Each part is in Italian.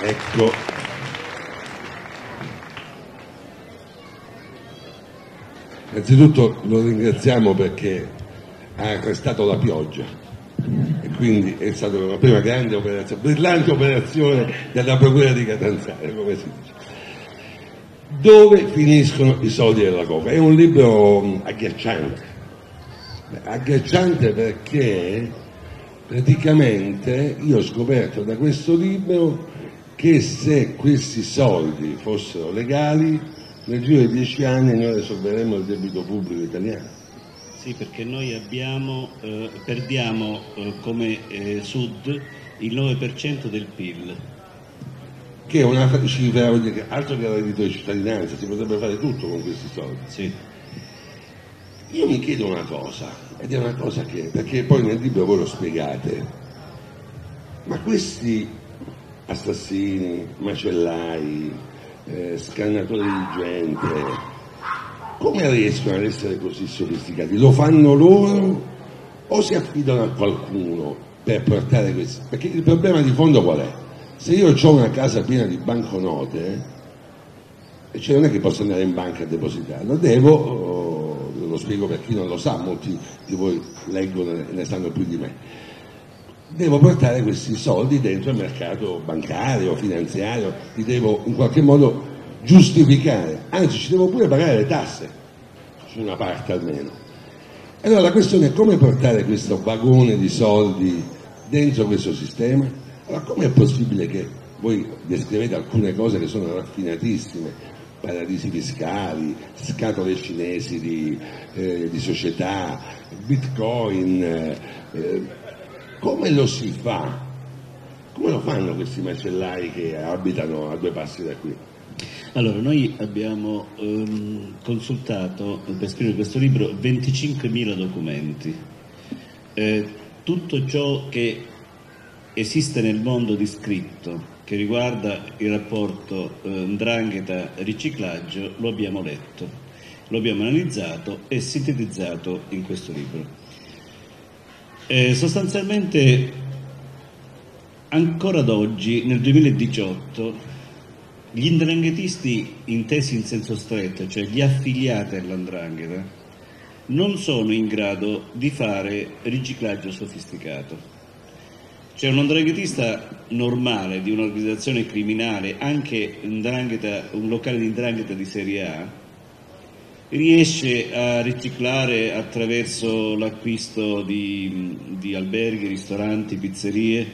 Ecco. Innanzitutto lo ringraziamo perché ha arrestato la pioggia e quindi è stata una prima grande operazione, brillante operazione della Procura di Catanzaro, come si dice. Dove finiscono i soldi della coca? È un libro agghiacciante, agghiacciante perché praticamente io ho scoperto da questo libro che se questi soldi fossero legali nel giro di dieci anni noi risolveremmo il debito pubblico italiano. Sì, perché noi abbiamo, eh, perdiamo eh, come eh, Sud il 9% del PIL. Che è una cifra, altro che il reddito di cittadinanza, si potrebbe fare tutto con questi soldi. Sì. Io mi chiedo una cosa, ed è una cosa che, perché poi nel libro voi lo spiegate, ma questi assassini, macellai, eh, scannatori di gente, come riescono ad essere così sofisticati? Lo fanno loro o si affidano a qualcuno per portare questi? Perché il problema di fondo qual è? Se io ho una casa piena di banconote, cioè non è che posso andare in banca a depositarlo, devo, oh, lo spiego per chi non lo sa, molti di voi leggono e ne sanno più di me, devo portare questi soldi dentro il mercato bancario, finanziario, li devo in qualche modo giustificare, anzi ci devo pure pagare le tasse, su una parte almeno. Allora la questione è come portare questo vagone di soldi dentro questo sistema? Allora com'è possibile che voi descrivete alcune cose che sono raffinatissime, paradisi fiscali, scatole cinesi di, eh, di società, bitcoin, eh, come lo si fa? Come lo fanno questi macellai che abitano a due passi da qui? Allora, noi abbiamo ehm, consultato per scrivere questo libro 25.000 documenti. Eh, tutto ciò che esiste nel mondo di scritto che riguarda il rapporto eh, ndrangheta-riciclaggio lo abbiamo letto, lo abbiamo analizzato e sintetizzato in questo libro. Eh, sostanzialmente ancora ad oggi, nel 2018, gli indranghetisti intesi in senso stretto, cioè gli affiliati all'andrangheta, non sono in grado di fare riciclaggio sofisticato. Cioè un andranghetista normale di un'organizzazione criminale, anche un, un locale di indrangheta di serie A, riesce a riciclare attraverso l'acquisto di, di alberghi, ristoranti, pizzerie,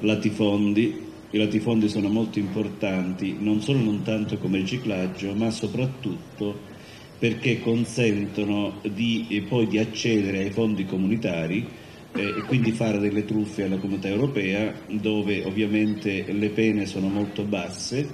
latifondi, i latifondi sono molto importanti, non solo non tanto come riciclaggio, ma soprattutto perché consentono di, poi di accedere ai fondi comunitari eh, e quindi fare delle truffe alla comunità europea, dove ovviamente le pene sono molto basse,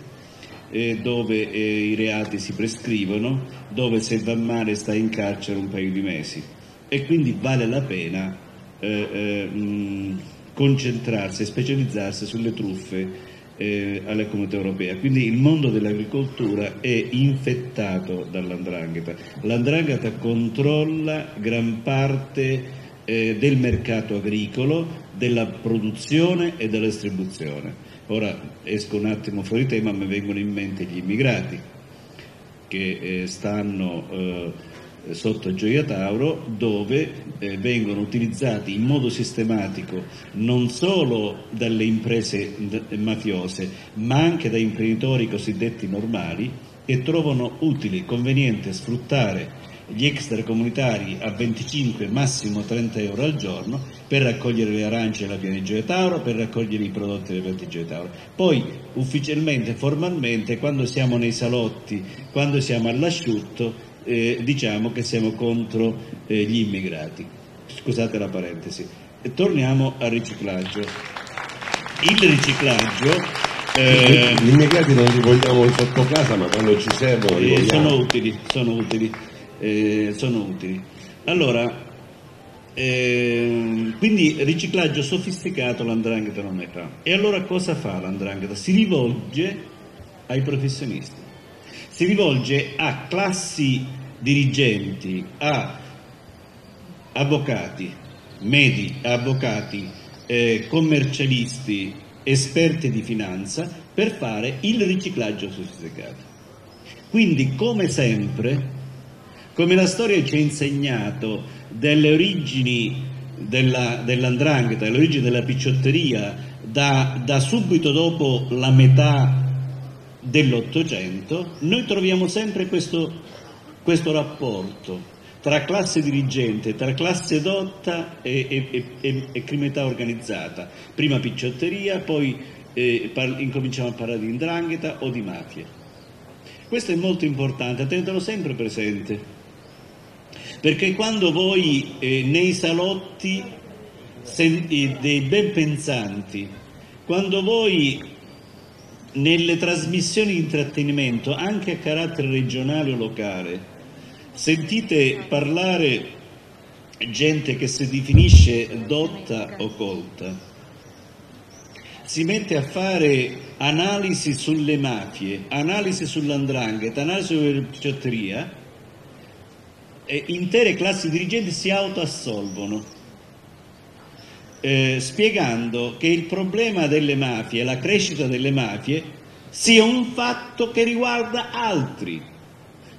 eh, dove eh, i reati si prescrivono, dove se va male sta in carcere un paio di mesi e quindi vale la pena eh, eh, mh, concentrarsi e specializzarsi sulle truffe eh, alla comunità europea. Quindi il mondo dell'agricoltura è infettato dall'andrangheta. L'andrangheta controlla gran parte eh, del mercato agricolo, della produzione e della distribuzione. Ora esco un attimo fuori tema, mi vengono in mente gli immigrati che eh, stanno eh, sotto Gioia Tauro dove eh, vengono utilizzati in modo sistematico non solo dalle imprese mafiose ma anche da imprenditori cosiddetti normali che trovano utile e conveniente sfruttare gli extracomunitari a 25 massimo 30 euro al giorno per raccogliere le arance alla piana di Gioia Tauro, per raccogliere i prodotti delle piante di Gioia Tauro. Poi ufficialmente, formalmente, quando siamo nei salotti, quando siamo all'asciutto, eh, diciamo che siamo contro eh, gli immigrati. Scusate la parentesi. E torniamo al riciclaggio. Il riciclaggio eh, gli immigrati non li vogliamo sotto casa, ma quando ci servono li eh, sono utili, sono utili, eh, sono utili. Allora, eh, quindi riciclaggio sofisticato l'andrangheta non ne fa. E allora cosa fa l'andrangheta? Si rivolge ai professionisti si rivolge a classi dirigenti, a avvocati, medi, avvocati, eh, commercialisti, esperti di finanza per fare il riciclaggio soffisticato. Quindi, come sempre, come la storia ci ha insegnato delle origini della, dell'andrangheta, delle origini della picciotteria, da, da subito dopo la metà dell'Ottocento, noi troviamo sempre questo, questo rapporto tra classe dirigente, tra classe dotta e, e, e, e criminalità organizzata. Prima picciotteria, poi eh, par- incominciamo a parlare di indrangheta o di mafia. Questo è molto importante, tenetelo sempre presente, perché quando voi eh, nei salotti sen- dei ben pensanti, quando voi nelle trasmissioni di intrattenimento, anche a carattere regionale o locale, Sentite parlare gente che si definisce dotta o colta, si mette a fare analisi sulle mafie, analisi sull'andrangheta, analisi sulla picciotteria e intere classi dirigenti si autoassolvono. Eh, spiegando che il problema delle mafie, la crescita delle mafie, sia un fatto che riguarda altri,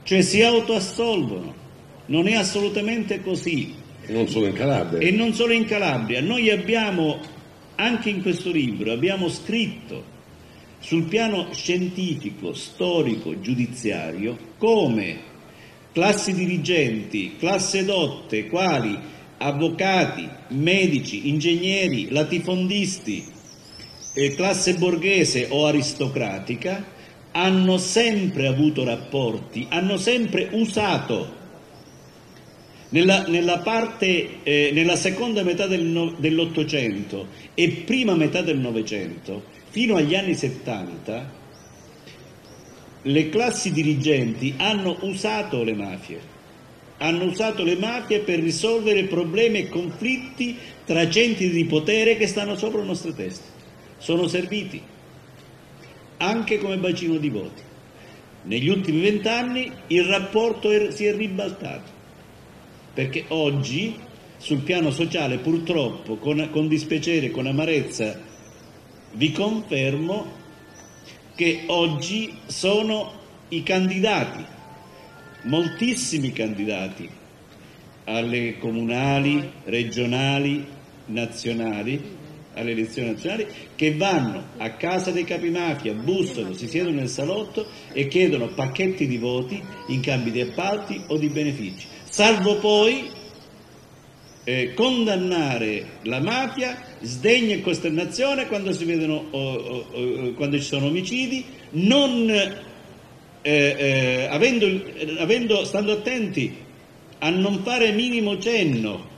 cioè si autoassolvono. Non è assolutamente così. E non solo in Calabria. E non solo in Calabria. Noi abbiamo, anche in questo libro, abbiamo scritto sul piano scientifico, storico, giudiziario, come classi dirigenti, classe dotte, quali? Avvocati, medici, ingegneri, latifondisti, classe borghese o aristocratica, hanno sempre avuto rapporti, hanno sempre usato. Nella, nella, parte, eh, nella seconda metà del no, dell'Ottocento e prima metà del Novecento, fino agli anni 70, le classi dirigenti hanno usato le mafie, hanno usato le mafie per risolvere problemi e conflitti tra centri di potere che stanno sopra le nostre teste. Sono serviti anche come bacino di voti. Negli ultimi vent'anni il rapporto er- si è ribaltato, perché oggi sul piano sociale purtroppo, con, con dispiacere, con amarezza, vi confermo che oggi sono i candidati, moltissimi candidati, alle comunali, regionali, nazionali, alle elezioni nazionali che vanno a casa dei capimafia, bussano, si siedono nel salotto e chiedono pacchetti di voti in cambio di appalti o di benefici, salvo poi eh, condannare la mafia, sdegno e costernazione quando, vedono, o, o, o, quando ci sono omicidi, non, eh, eh, avendo, avendo, stando attenti a non fare minimo cenno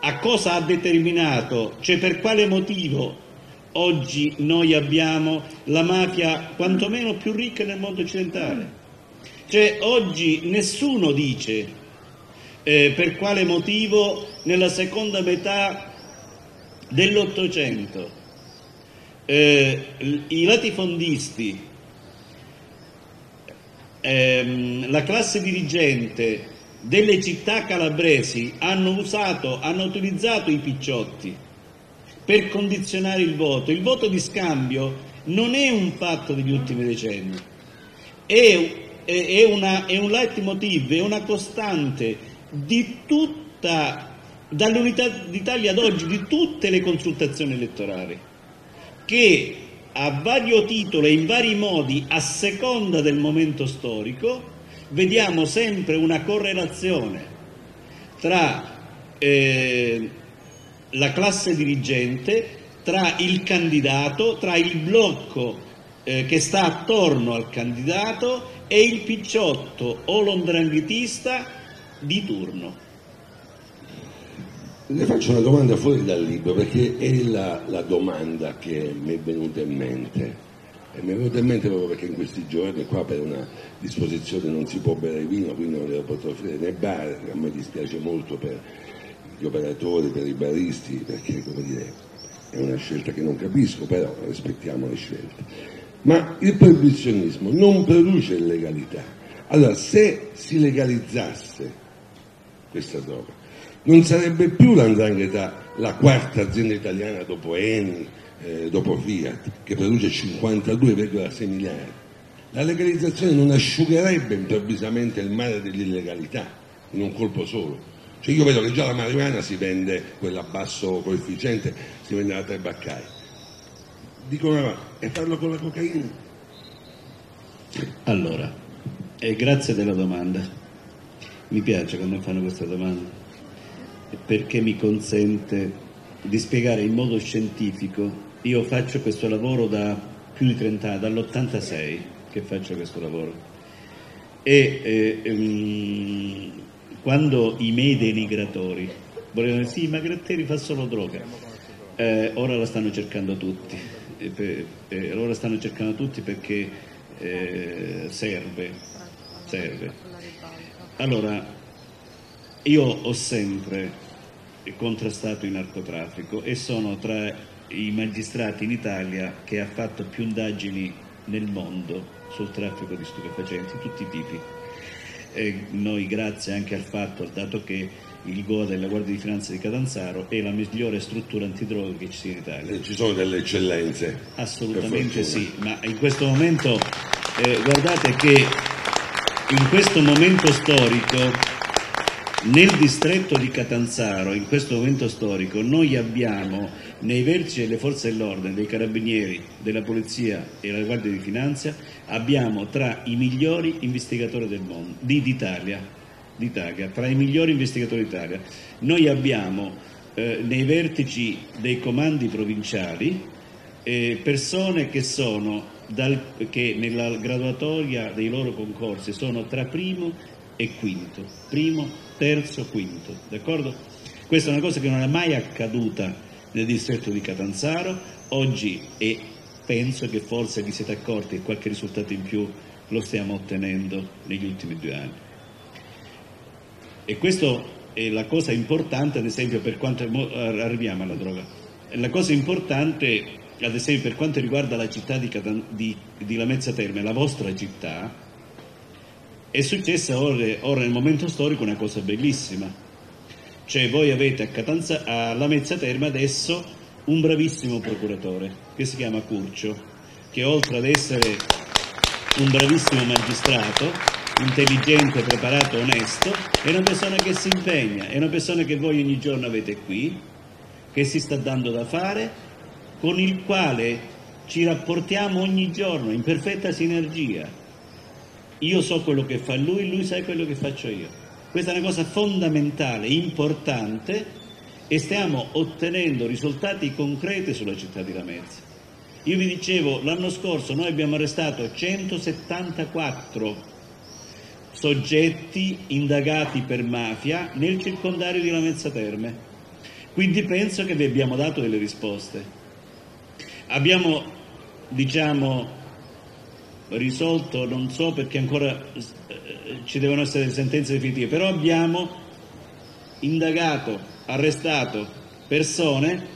a cosa ha determinato, cioè per quale motivo oggi noi abbiamo la mafia quantomeno più ricca nel mondo occidentale. Cioè oggi nessuno dice eh, per quale motivo nella seconda metà dell'Ottocento eh, i latifondisti, ehm, la classe dirigente delle città calabresi hanno usato, hanno utilizzato i picciotti per condizionare il voto. Il voto di scambio non è un fatto degli ultimi decenni, è, è, una, è un leitmotiv, è una costante di tutta, dall'unità d'Italia ad oggi, di tutte le consultazioni elettorali, che a vario titolo e in vari modi, a seconda del momento storico, vediamo sempre una correlazione tra eh, la classe dirigente, tra il candidato, tra il blocco eh, che sta attorno al candidato e il picciotto o l'ondranghitista di turno. Le faccio una domanda fuori dal libro perché è la, la domanda che mi è venuta in mente. E mi è venuta in mente proprio perché in questi giorni qua per una disposizione non si può bere vino, quindi non glielo potrò offrire né bar, a me dispiace molto per gli operatori, per i baristi, perché come dire, è una scelta che non capisco, però rispettiamo le scelte. Ma il proibizionismo non produce illegalità. Allora, se si legalizzasse questa droga, non sarebbe più l'andrangheta la quarta azienda italiana dopo Eni, eh, dopo Fiat, che produce 52,6 miliardi. La legalizzazione non asciugherebbe improvvisamente il mare dell'illegalità in un colpo solo. Cioè io vedo che già la marijuana si vende, quella a basso coefficiente, si vende alla tabaccai. Dicono, ma e farlo con la cocaina? Allora, eh, grazie della domanda. Mi piace quando fanno questa domanda, perché mi consente di spiegare in modo scientifico. Io faccio questo lavoro da più di 30 anni, dall'86 che faccio questo lavoro. E eh, ehm, quando i miei denigratori volevano dire sì, ma Gratteri fa solo droga, eh, ora la stanno cercando tutti, e per, eh, ora stanno cercando tutti perché eh, serve, serve. Allora, io ho sempre contrastato il narcotraffico e sono tra i magistrati in Italia che ha fatto più indagini nel mondo sul traffico di stupefacenti, tutti i tipi e noi grazie anche al fatto, dato che il GOA della Guardia di Finanza di Catanzaro è la migliore struttura antidroga che ci sia in Italia. E ci sono delle eccellenze. Assolutamente sì, ma in questo momento eh, guardate che in questo momento storico nel distretto di Catanzaro, in questo momento storico, noi abbiamo nei vertici delle forze dell'ordine, dei carabinieri, della polizia e della Guardia di Finanza, abbiamo tra i migliori investigatori del mondo, di, d'Italia, tra i migliori investigatori d'Italia. Noi abbiamo eh, nei vertici dei comandi provinciali eh, persone che sono dal, che nella graduatoria dei loro concorsi sono tra primo e quinto, primo, terzo, quinto, d'accordo? Questa è una cosa che non è mai accaduta nel distretto di Catanzaro, oggi e penso che forse vi siete accorti che qualche risultato in più lo stiamo ottenendo negli ultimi due anni. E questa è la cosa importante, ad esempio, per quanto arriviamo alla droga. La cosa importante, ad esempio, per quanto riguarda la città di, Catan- di, di Lamezia Terme, la vostra città, è successa ora, ora, nel momento storico una cosa bellissima, cioè voi avete a, Catanza, a Lamezia Terme adesso un bravissimo procuratore che si chiama Curcio, che oltre ad essere un bravissimo magistrato, intelligente, preparato, onesto, è una persona che si impegna, è una persona che voi ogni giorno avete qui, che si sta dando da fare, con il quale ci rapportiamo ogni giorno in perfetta sinergia io so quello che fa lui, lui sa quello che faccio io. Questa è una cosa fondamentale, importante e stiamo ottenendo risultati concreti sulla città di Lamezia. Io vi dicevo, l'anno scorso noi abbiamo arrestato 174 soggetti indagati per mafia nel circondario di Lamezia Terme. Quindi penso che vi abbiamo dato delle risposte. Abbiamo, diciamo, risolto, non so perché ancora eh, ci devono essere sentenze definitive, però abbiamo indagato, arrestato persone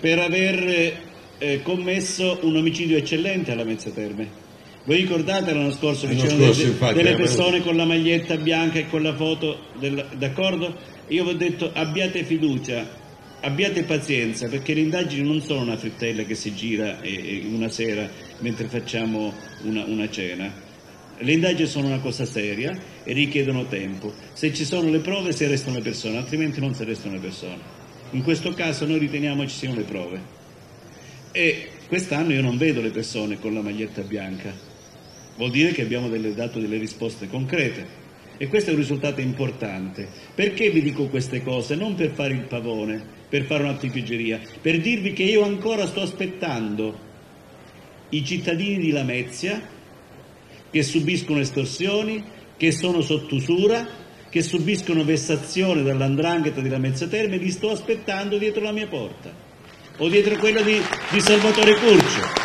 per aver eh, commesso un omicidio eccellente alla Mezza Terme. Voi ricordate l'anno scorso che c'erano delle, delle persone con la maglietta bianca e con la foto, del, d'accordo? Io vi ho detto abbiate fiducia, abbiate pazienza perché le indagini non sono una frittella che si gira e, e una sera mentre facciamo una, una cena. Le indagini sono una cosa seria e richiedono tempo. Se ci sono le prove si arrestano le persone, altrimenti non si arrestano le persone. In questo caso noi riteniamo ci siano le prove. E quest'anno io non vedo le persone con la maglietta bianca. Vuol dire che abbiamo delle, dato delle risposte concrete. E questo è un risultato importante. Perché vi dico queste cose? Non per fare il pavone, per fare un'artificeria, per dirvi che io ancora sto aspettando i cittadini di Lamezia che subiscono estorsioni, che sono sotto usura, che subiscono vessazione dall'andrangheta di Lamezia Terme, li sto aspettando dietro la mia porta o dietro quella di, di Salvatore Curcio.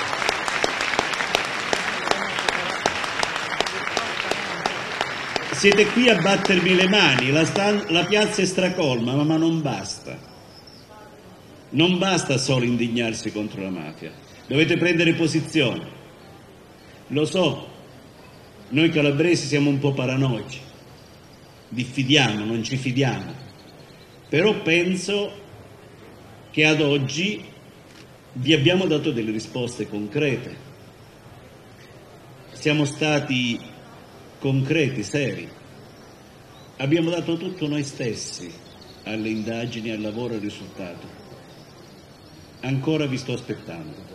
Siete qui a battermi le mani, la, stan- la piazza è stracolma, ma, ma non basta. Non basta solo indignarsi contro la mafia, dovete prendere posizione. Lo so, noi calabresi siamo un po' paranoici, diffidiamo, non ci fidiamo, però penso che ad oggi vi abbiamo dato delle risposte concrete. Siamo stati concreti, seri. Abbiamo dato tutto noi stessi alle indagini, al lavoro e al risultato. Ancora vi sto aspettando.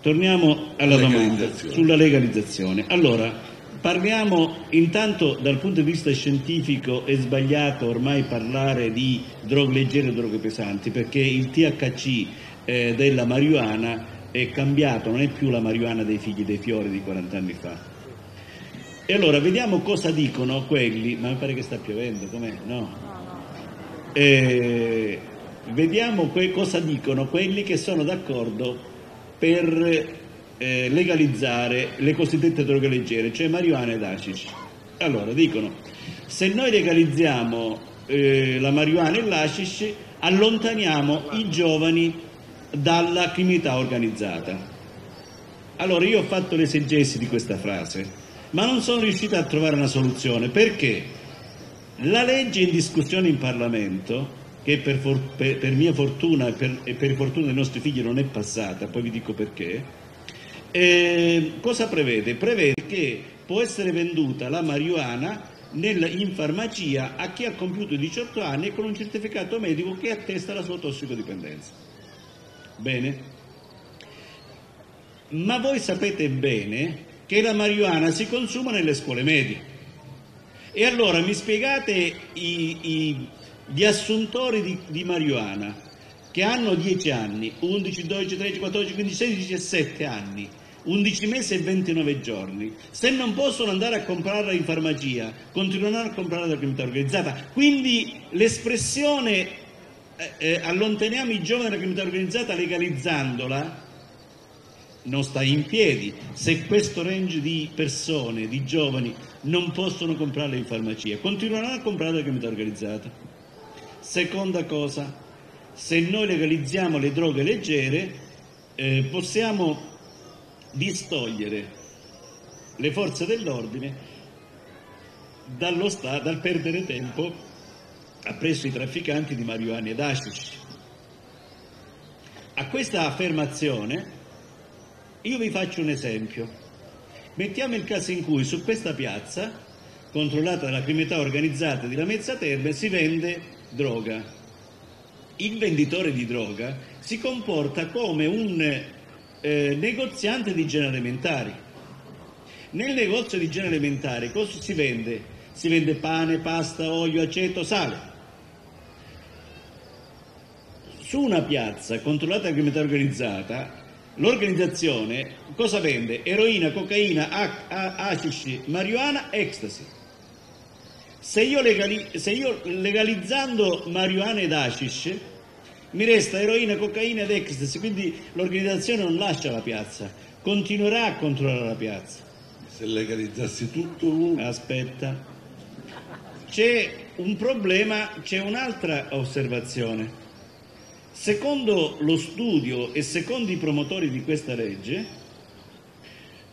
Torniamo alla domanda sulla legalizzazione. Allora, parliamo intanto dal punto di vista scientifico è sbagliato ormai parlare di droghe leggere e droghe pesanti perché il THC eh, della marijuana è cambiato, non è più la marijuana dei figli dei fiori di 40 anni fa. E allora vediamo cosa dicono quelli, ma mi pare che sta piovendo, com'è? No. Eh, vediamo cosa dicono quelli che sono d'accordo per eh, legalizzare le cosiddette droghe leggere, cioè marijuana ed hashish. Allora dicono, se noi legalizziamo eh, la marijuana e l'hashish, allontaniamo i giovani dalla criminalità organizzata. Allora io ho fatto l'esegesi di questa frase, ma non sono riuscito a trovare una soluzione perché la legge in discussione in Parlamento, che per, for- per, per mia fortuna e per, e per fortuna dei nostri figli non è passata, poi vi dico perché, eh, cosa prevede? Prevede che può essere venduta la marijuana nel, in farmacia a chi ha compiuto 18 anni e con un certificato medico che attesta la sua tossicodipendenza. Bene? Ma voi sapete bene che la marijuana si consuma nelle scuole medie. E allora mi spiegate i, i, gli assuntori di, di marijuana che hanno 10 anni, 11, 12, 13, 14, 15, 16, 17 anni, 11 mesi e 29 giorni, se non possono andare a comprarla in farmacia, continueranno a comprarla dalla criminalità organizzata. Quindi l'espressione eh, eh, allontaniamo i giovani dalla criminalità organizzata legalizzandola, non sta in piedi. Se questo range di persone, di giovani, non possono comprarle in farmacia, continueranno a comprare la criminalità organizzata. Seconda cosa, se noi legalizziamo le droghe leggere, eh, possiamo distogliere le forze dell'ordine dallo Stato, dal perdere tempo ha preso i trafficanti di marijuana ed hashish. A questa affermazione io vi faccio un esempio. Mettiamo il caso in cui su questa piazza, controllata dalla criminalità organizzata di Lamezza Terme, si vende droga. Il venditore di droga si comporta come un eh, negoziante di generi alimentari. Nel negozio di generi alimentari cosa si vende? Si vende pane, pasta, olio, aceto, sale. su una piazza controllata dalla criminalità organizzata, l'organizzazione cosa vende? Eroina, cocaina, hashish, marijuana, ecstasy. Se io, legali, se io legalizzando marijuana ed hashish mi resta eroina, cocaina ed ecstasy, quindi l'organizzazione non lascia la piazza, continuerà a controllare la piazza. Se legalizzassi tutto... Aspetta. C'è un problema, c'è un'altra osservazione. Secondo lo studio e secondo i promotori di questa legge,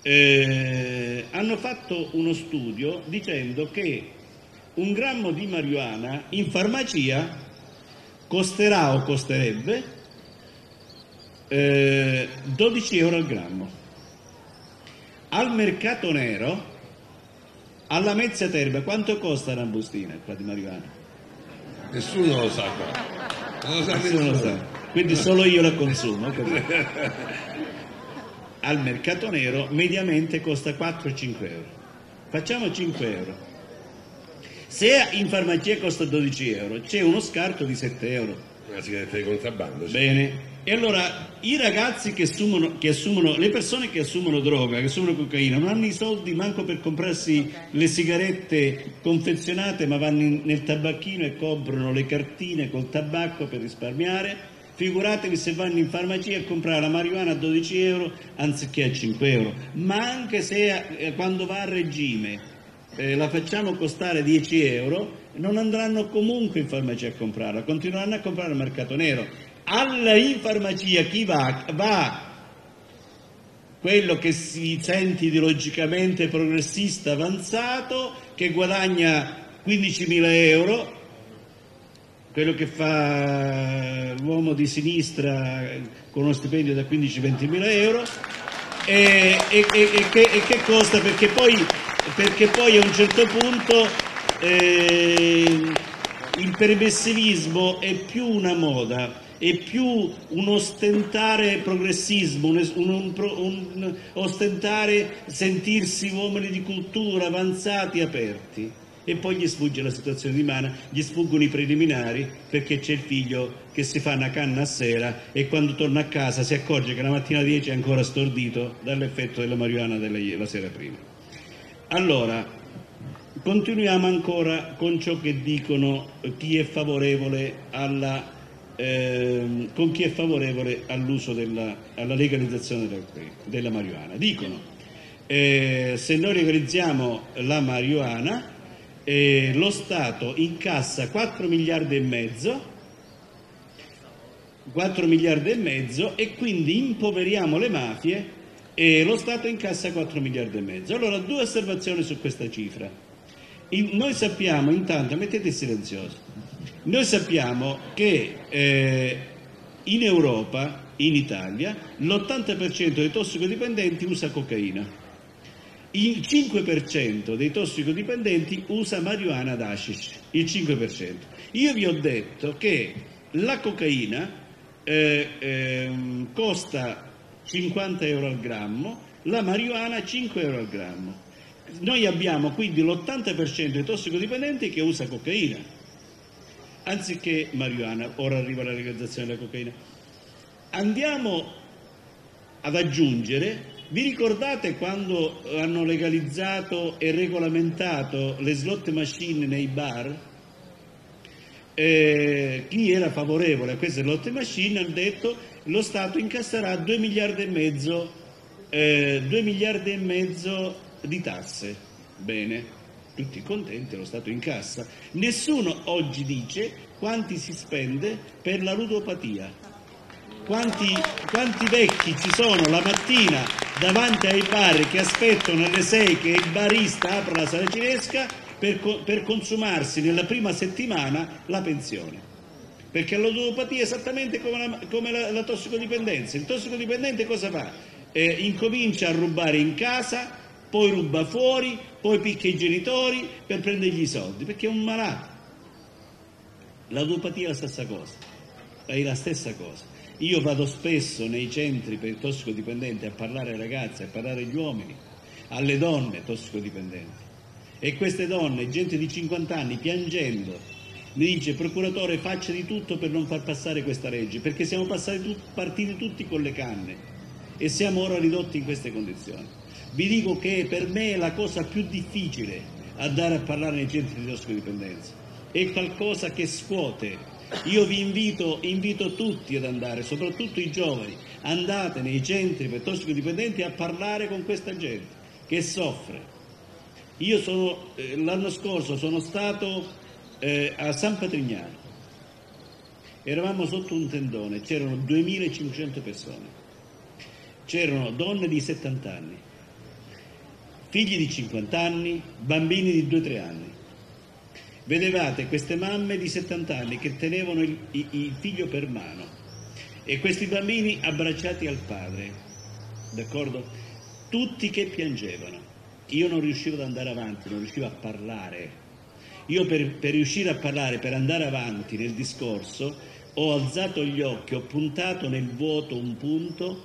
eh, hanno fatto uno studio dicendo che un grammo di marijuana in farmacia costerà o costerebbe eh, 12 euro al grammo. Al mercato nero, alla mezza terra, quanto costa una bustina qua di marijuana? Nessuno lo sa qua. Non lo sa nessuno. Lo sa. Quindi solo io la consumo. Al mercato nero mediamente costa 4-5 euro. Facciamo 5 euro. Se in farmacia costa 12 euro, c'è uno scarto di 7 euro. Una sigaretta di contrabbando. Sì. Bene. E allora i ragazzi che assumono, che assumono, le persone che assumono droga, che assumono cocaina, non hanno i soldi manco per comprarsi le sigarette confezionate, ma vanno in, nel tabacchino e comprano le cartine col tabacco per risparmiare. Figuratevi se vanno in farmacia a comprare la marijuana a 12 euro anziché a 5 euro. Ma anche se eh, quando va a regime eh, la facciamo costare 10 euro, non andranno comunque in farmacia a comprarla, continueranno a comprare al mercato nero alla in farmacia chi va? Va quello che si sente ideologicamente progressista avanzato, che guadagna 15.000 euro quello che fa l'uomo di sinistra con uno stipendio da 15-20 mila euro e, e, e, che, e, che, costa perché poi, perché poi a un certo punto eh, il permissivismo è più una moda è più un ostentare progressismo, un, un, un, ostentare sentirsi uomini di cultura avanzati, aperti. E poi gli sfugge la situazione di mana, gli sfuggono i preliminari perché c'è il figlio che si fa una canna a sera e quando torna a casa si accorge che la mattina 10 è ancora stordito dall'effetto della marijuana della sera prima. Allora, continuiamo ancora con ciò che dicono chi è favorevole alla eh, con chi è favorevole all'uso della, alla legalizzazione della, della marijuana. Dicono, eh, se noi legalizziamo la marijuana, eh, lo Stato incassa 4 miliardi e mezzo 4 miliardi e mezzo e quindi impoveriamo le mafie e lo Stato incassa 4 miliardi e mezzo. Allora, due osservazioni su questa cifra. In, noi sappiamo, intanto, mettete silenzioso, noi sappiamo che eh, in Europa, in Italia, l'80% dei tossicodipendenti usa cocaina, il 5% dei tossicodipendenti usa marijuana ad hashish, il 5%. Io vi ho detto che la cocaina eh, eh, costa 50 euro al grammo, la marijuana 5 euro al grammo. Noi abbiamo quindi l'80% dei tossicodipendenti che usa cocaina anziché marijuana, ora arriva la legalizzazione della cocaina. Andiamo ad aggiungere, vi ricordate quando hanno legalizzato e regolamentato le slot machine nei bar? Eh, chi era favorevole a queste slot machine ha detto lo Stato incasserà 2 miliardi e mezzo, eh, 2 miliardi e mezzo di tasse. Bene, tutti contenti, lo Stato incassa. Nessuno oggi dice quanti si spende per la ludopatia. Quanti, quanti vecchi ci sono la mattina davanti ai bar che aspettano alle 6 che il barista apra la sala cinesca per, per consumarsi nella prima settimana la pensione perché la ludopatia è esattamente come la, come la, la tossicodipendenza. Il tossicodipendente cosa fa? Eh, incomincia a rubare in casa, poi ruba fuori, poi picchia i genitori per prendergli i soldi, perché è un malato. La ludopatia è la stessa cosa, è la stessa cosa. Io vado spesso nei centri per i tossicodipendenti a parlare ai ragazzi, a parlare agli uomini, alle donne tossicodipendenti. E queste donne, gente di 50 anni, piangendo, dice procuratore faccia di tutto per non far passare questa legge, perché siamo tut- partiti tutti con le canne e siamo ora ridotti in queste condizioni. Vi dico che per me è la cosa più difficile andare a parlare nei centri di tossicodipendenza. È qualcosa che scuote. Io vi invito, invito tutti ad andare, soprattutto i giovani, andate nei centri per tossicodipendenti a parlare con questa gente che soffre. Io eh, l'anno scorso sono stato eh, a San Patrignano, eravamo sotto un tendone, c'erano 2500 persone, c'erano donne di 70 anni, figli di 50 anni, bambini di 2-3 anni. Vedevate queste mamme di 70 anni che tenevano il, il, figlio per mano e questi bambini abbracciati al padre, d'accordo? Tutti che piangevano. Io non riuscivo ad andare avanti, non riuscivo a parlare. Io per, per riuscire a parlare, per andare avanti nel discorso, ho alzato gli occhi, ho puntato nel vuoto un punto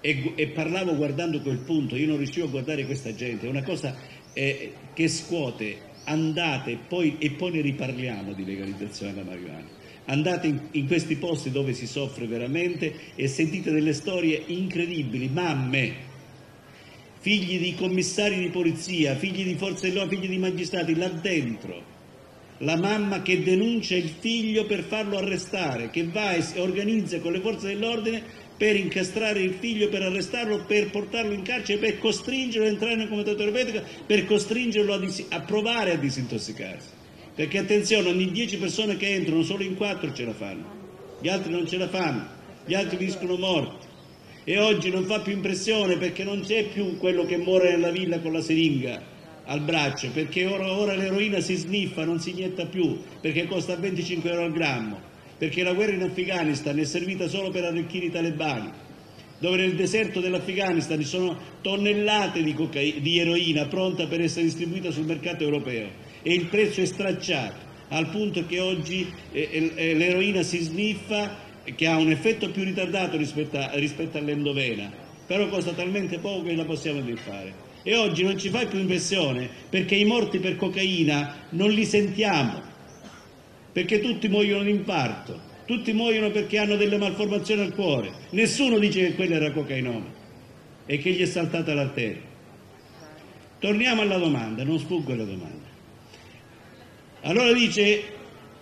e, e, parlavo guardando quel punto, io non riuscivo a guardare questa gente, è una cosa eh, che scuote, andate poi, e poi ne riparliamo di legalizzazione della marijuana. Andate in, in, questi posti dove si soffre veramente e sentite delle storie incredibili, mamme, figli di commissari di polizia, figli di forze dell'ordine, figli di magistrati, là dentro. La mamma che denuncia il figlio per farlo arrestare, che va e organizza con le forze dell'ordine per incastrare il figlio, per arrestarlo, per portarlo in carcere, per costringerlo a entrare nel comitato terapeutica, per costringerlo a, a, provare a disintossicarsi. Perché attenzione, ogni 10 persone che entrano, solo in 4 ce la fanno, gli altri non ce la fanno, gli altri finiscono morti. E oggi non fa più impressione perché non c'è più quello che muore nella villa con la siringa, al braccio perché ora, ora l'eroina si sniffa, non si inietta più perché costa 25 euro al grammo, perché la guerra in Afghanistan è servita solo per arricchire i talebani, dove nel deserto dell'Afghanistan ci sono tonnellate di, di eroina pronta per essere distribuita sul mercato europeo. E il prezzo è stracciato al punto che oggi eh, eh, l'eroina si sniffa che ha un effetto più ritardato rispetto, a, rispetto all'endovena, però costa talmente poco che la possiamo fare. E oggi non ci fa più impressione perché i morti per cocaina non li sentiamo, perché tutti muoiono di infarto, tutti muoiono perché hanno delle malformazioni al cuore, nessuno dice che quello era cocainoma e che gli è saltata l'arteria. Torniamo alla domanda, non sfuggo alla domanda. Allora dice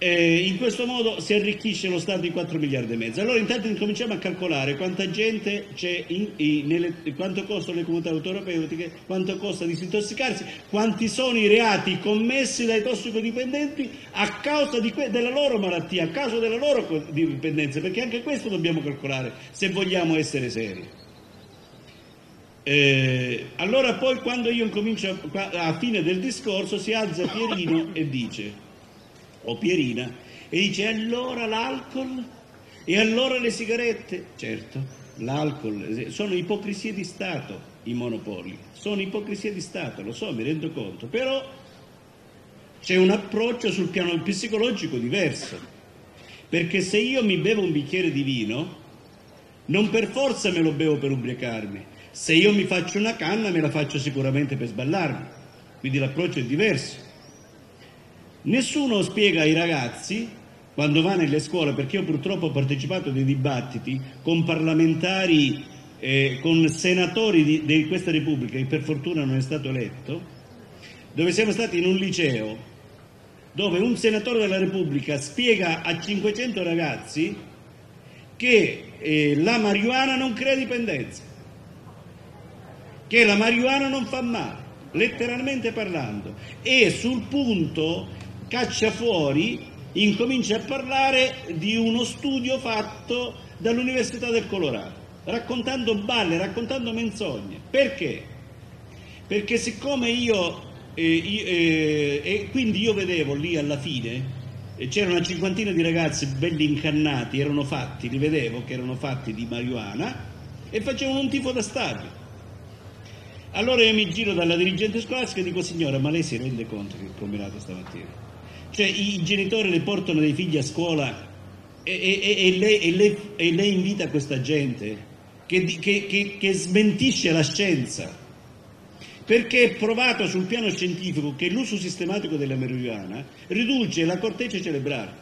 eh, in questo modo si arricchisce lo Stato di 4 miliardi e mezzo. Allora intanto incominciamo a calcolare quanta gente c'è, in, in, nelle, quanto costano le comunità autoterapeutiche, quanto costa disintossicarsi, quanti sono i reati commessi dai tossicodipendenti a causa que, della loro malattia, a causa della loro dipendenza, perché anche questo dobbiamo calcolare se vogliamo essere seri. Eh, allora poi quando io incomincio a, a fine del discorso si alza Pierino e dice o Pierina e dice allora l'alcol e allora le sigarette. Certo, l'alcol sono ipocrisie di Stato i monopoli, sono ipocrisie di Stato, lo so, mi rendo conto, però c'è un approccio sul piano psicologico diverso, perché se io mi bevo un bicchiere di vino, non per forza me lo bevo per ubriacarmi, se io mi faccio una canna me la faccio sicuramente per sballarmi, quindi l'approccio è diverso. Nessuno spiega ai ragazzi, quando va nelle scuole, perché io purtroppo ho partecipato a dei dibattiti con parlamentari, eh, con senatori di, di questa Repubblica, che per fortuna non è stato eletto, dove siamo stati in un liceo dove un senatore della Repubblica spiega a 500 ragazzi che eh, la marijuana non crea dipendenza, che la marijuana non fa male, letteralmente parlando, e sul punto caccia fuori, incomincia a parlare di uno studio fatto dall'Università del Colorado, raccontando balle, raccontando menzogne. Perché? Perché siccome io, eh, eh, e quindi io vedevo lì alla fine, c'era una cinquantina di ragazzi belli incannati, erano fatti, li vedevo che erano fatti di marijuana e facevano un tifo da stadio. Allora io mi giro dalla dirigente scolastica e dico signora ma lei si rende conto che ho combinato stamattina? Cioè i genitori le portano dei figli a scuola e, e, e, lei, lei, e lei, invita questa gente che, che, che, che smentisce la scienza perché è provato sul piano scientifico che l'uso sistematico della marijuana riduce la corteccia cerebrale,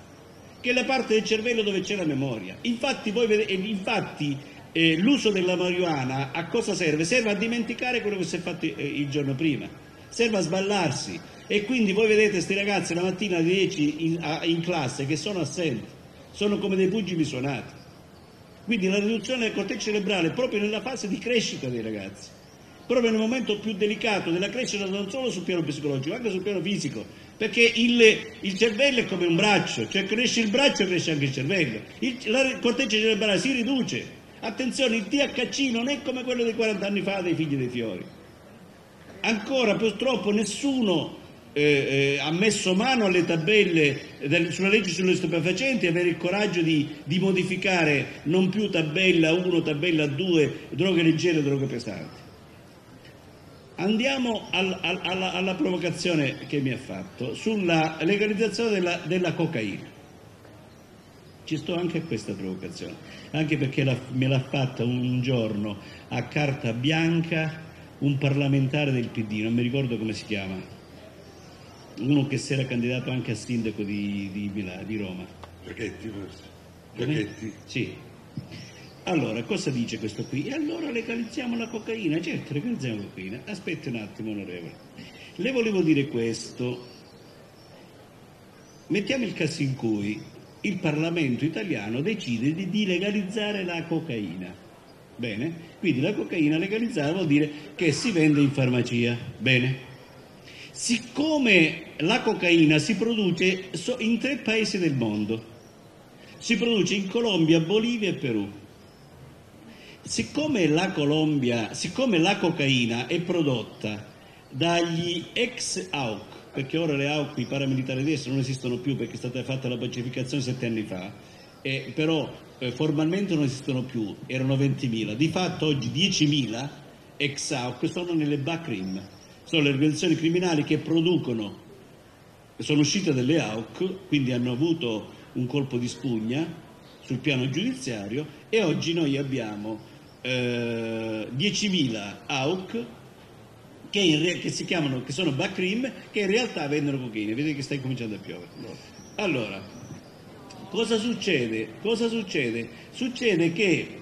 che è la parte del cervello dove c'è la memoria. Infatti, vedete, infatti eh, l'uso della marijuana a cosa serve? Serve a dimenticare quello che si è fatto eh, il giorno prima, serve a sballarsi, e quindi voi vedete questi ragazzi la mattina alle 10 in, a, in classe che sono assenti, sono come dei pugili suonati. Quindi la riduzione del corteccio cerebrale è proprio nella fase di crescita dei ragazzi, proprio nel momento più delicato della crescita non solo sul piano psicologico, anche sul piano fisico, perché il, il cervello è come un braccio, cioè cresce il braccio cresce anche il cervello, il, la corteccia cerebrale si riduce. Attenzione, il THC non è come quello dei 40 anni fa dei figli dei fiori. Ancora purtroppo nessuno eh, eh, ha messo mano alle tabelle del, sulla legge sulle stupefacenti, avere il coraggio di, di, modificare non più tabella 1, tabella 2, droghe leggere e droghe pesanti. Andiamo al, al, alla, alla, provocazione che mi ha fatto sulla legalizzazione della, della cocaina. Ci sto anche a questa provocazione, anche perché la, me l'ha fatta un giorno a carta bianca un parlamentare del PD, non mi ricordo come si chiama, uno che si era candidato anche a sindaco di, di, Milano, di Roma. Giachetti forse? Giachetti? Sì. Allora, cosa dice questo qui? E allora legalizziamo la cocaina? Certo, legalizziamo la cocaina. Aspetti un attimo, onorevole. Le volevo dire questo. Mettiamo il caso in cui il Parlamento italiano decide di, di legalizzare la cocaina. Bene? Quindi la cocaina legalizzata vuol dire che si vende in farmacia. Bene? Siccome la cocaina si produce in tre paesi del mondo, si produce in Colombia, Bolivia e Perù. Siccome la, Colombia, siccome la cocaina è prodotta dagli ex AUC, perché ora le AUC, i paramilitari adesso non esistono più perché è stata fatta la pacificazione sette anni fa, eh, però eh, formalmente non esistono più, erano 20.000, di fatto oggi 10.000 ex AUC sono nelle BACRIM, sono le organizzazioni criminali che producono, sono uscite dalle AUC, quindi hanno avuto un colpo di spugna sul piano giudiziario e oggi noi abbiamo eh, 10.000 AUC che, che, si chiamano, che sono Bacrim, che in realtà vendono cocaina. Vedete che sta cominciando a piovere. Allora, cosa succede? Cosa succede? Succede che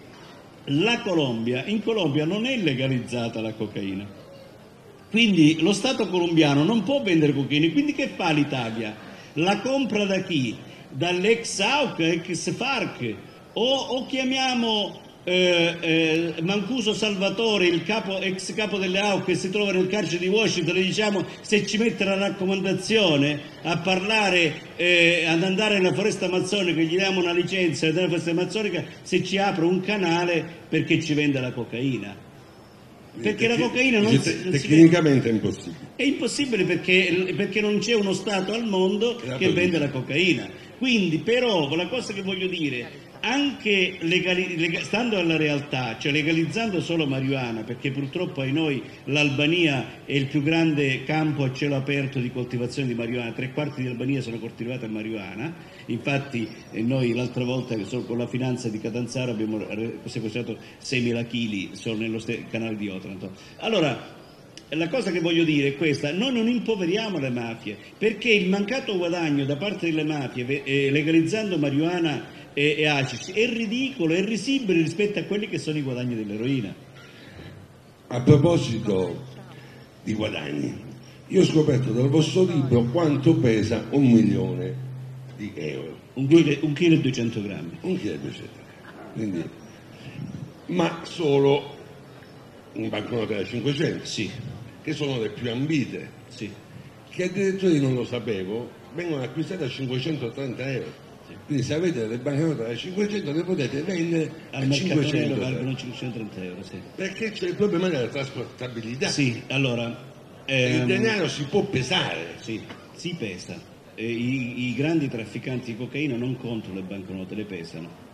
la Colombia, in Colombia non è legalizzata la cocaina. Quindi lo Stato colombiano non può vendere cocaina, quindi che fa l'Italia? La compra da chi? Dall'ex AUC, ex FARC, o, o chiamiamo eh, eh, Mancuso Salvatore, il capo, ex capo delle AUC che si trova nel carcere di Washington, le diciamo se ci mette la raccomandazione a parlare, eh, ad andare nella foresta amazzonica, gli diamo una licenza nella foresta amazzonica, se ci apre un canale perché ci vende la cocaina. Perché la cocaina non, si, non tecnicamente è impossibile. È impossibile perché, perché non c'è uno Stato al mondo che vende la cocaina. Quindi però la cosa che voglio dire anche legali, lega, stando alla realtà, cioè legalizzando solo marijuana, perché purtroppo ai noi l'Albania è il più grande campo a cielo aperto di coltivazione di marijuana, tre quarti di Albania sono coltivate a marijuana, infatti eh, noi l'altra volta con la finanza di Catanzaro abbiamo sequestrato 6.000 kg solo nello canale di Otranto. Allora, la cosa che voglio dire è questa, noi non impoveriamo le mafie, perché il mancato guadagno da parte delle mafie eh, legalizzando marijuana e, e ACIS è ridicolo, è risibile rispetto a quelli che sono i guadagni dell'eroina. A proposito di guadagni, io ho scoperto dal vostro libro quanto pesa un milione di euro. Un chilo, un chilo e 200 grammi. Un chilo e 200 grammi. Quindi, ma solo in banconote da 500, sì. che sono le più ambite, sì. che addirittura io non lo sapevo, vengono acquistate a 530 euro. Quindi se avete delle banconote da 500 le potete vendere al a 500 valgono 530 euro. Sì. Perché c'è il problema della trasportabilità. Sì, allora... Ehm, il denaro si può pesare. Sì, si pesa. I, I grandi trafficanti di cocaina non contano le banconote, le pesano.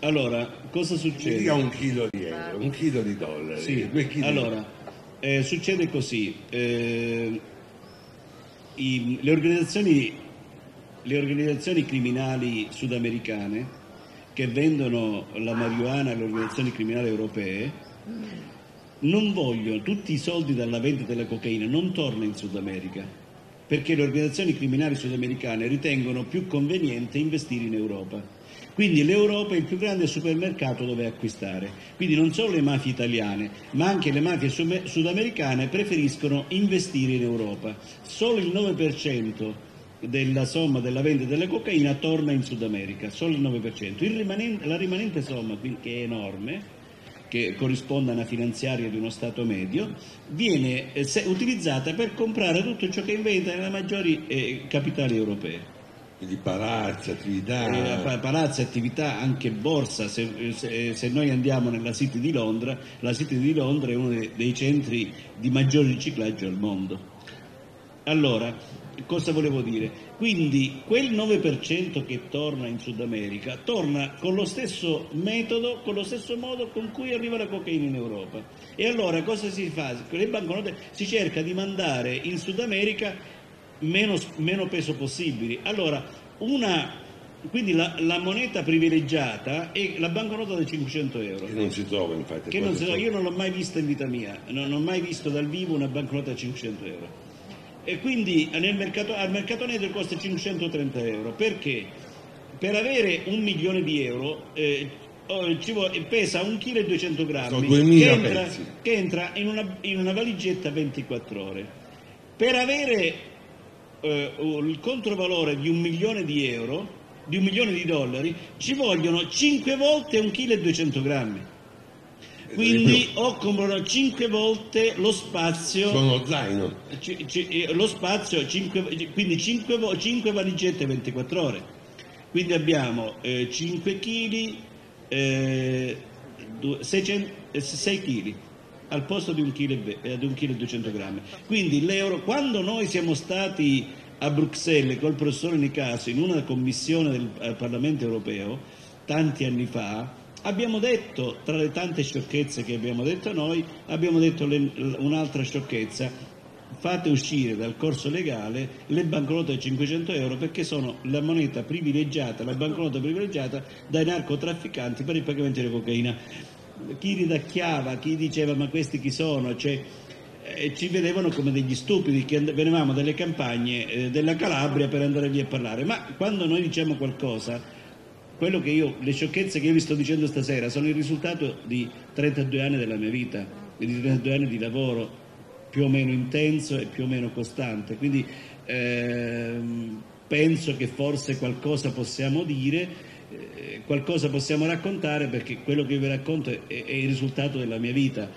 Allora, cosa succede? Dica un chilo di euro, un chilo di dollari. Sì, allora, eh, succede così. Eh, i, le organizzazioni le organizzazioni criminali sudamericane che vendono la marijuana alle organizzazioni criminali europee non vogliono, tutti i soldi dalla vendita della cocaina non tornano in Sud America perché le organizzazioni criminali sudamericane ritengono più conveniente investire in Europa. Quindi l'Europa è il più grande supermercato dove acquistare. Quindi non solo le mafie italiane, ma anche le mafie sudamericane preferiscono investire in Europa. Solo il 9% della somma della vendita della cocaina torna in Sud America, solo il 9%. Il rimanente, la rimanente somma, che è enorme, che corrisponde a una finanziaria di uno Stato medio, viene eh, utilizzata per comprare tutto ciò che inventa nelle maggiori eh, capitali europee. Quindi palazzi, attività. Eh, palazzi, attività, anche borsa. Se, se, se, noi andiamo nella City di Londra, la City di Londra è uno dei, dei centri di maggior riciclaggio al mondo. Allora, cosa volevo dire? Quindi quel 9% che torna in Sud America torna con lo stesso metodo, con lo stesso modo con cui arriva la cocaina in Europa. E allora cosa si fa? Le banconote si cerca di mandare in Sud America meno, meno peso possibile. Allora, una, quindi la, la, moneta privilegiata è la banconota da 500 euro. Che non si trova infatti. Non si trova. Io non l'ho mai vista in vita mia, non, non ho mai visto dal vivo una banconota da 500 euro e quindi mercato, al mercato negro costa 530 euro. Perché? Per avere un milione di euro eh, vuole, pesa 1,2 kg grammi che entra, che entra, in, una, in una valigetta 24 ore. Per avere eh, il controvalore di un milione di euro, di un milione di dollari, ci vogliono 5 volte 1,2 kg quindi occupano 5 volte lo spazio. Sono zaino. C- c- lo spazio cinque, quindi 5, 5 valigette 24 ore. Quindi abbiamo eh, 5 kg eh, 6 kg al posto di un chilo e 200 grammi. Quindi l'euro, quando noi siamo stati a Bruxelles col professore Nicaso in una commissione del eh, Parlamento europeo, tanti anni fa, abbiamo detto, tra le tante sciocchezze che abbiamo detto noi, abbiamo detto un'altra sciocchezza, fate uscire dal corso legale le banconote da 500 euro perché sono la moneta privilegiata, la banconota privilegiata dai narcotrafficanti per il pagamento di cocaina. Chi ridacchiava, chi diceva ma questi chi sono? Cioè, eh, ci vedevano come degli stupidi che venivamo dalle campagne eh, della Calabria per andare lì a parlare. Ma quando noi diciamo qualcosa, io, le sciocchezze che io vi sto dicendo stasera sono il risultato di 32 anni della mia vita, di 32 anni di lavoro più o meno intenso e più o meno costante. Quindi ehm, penso che forse qualcosa possiamo dire, eh, qualcosa possiamo raccontare perché quello che vi racconto è, è il risultato della mia vita.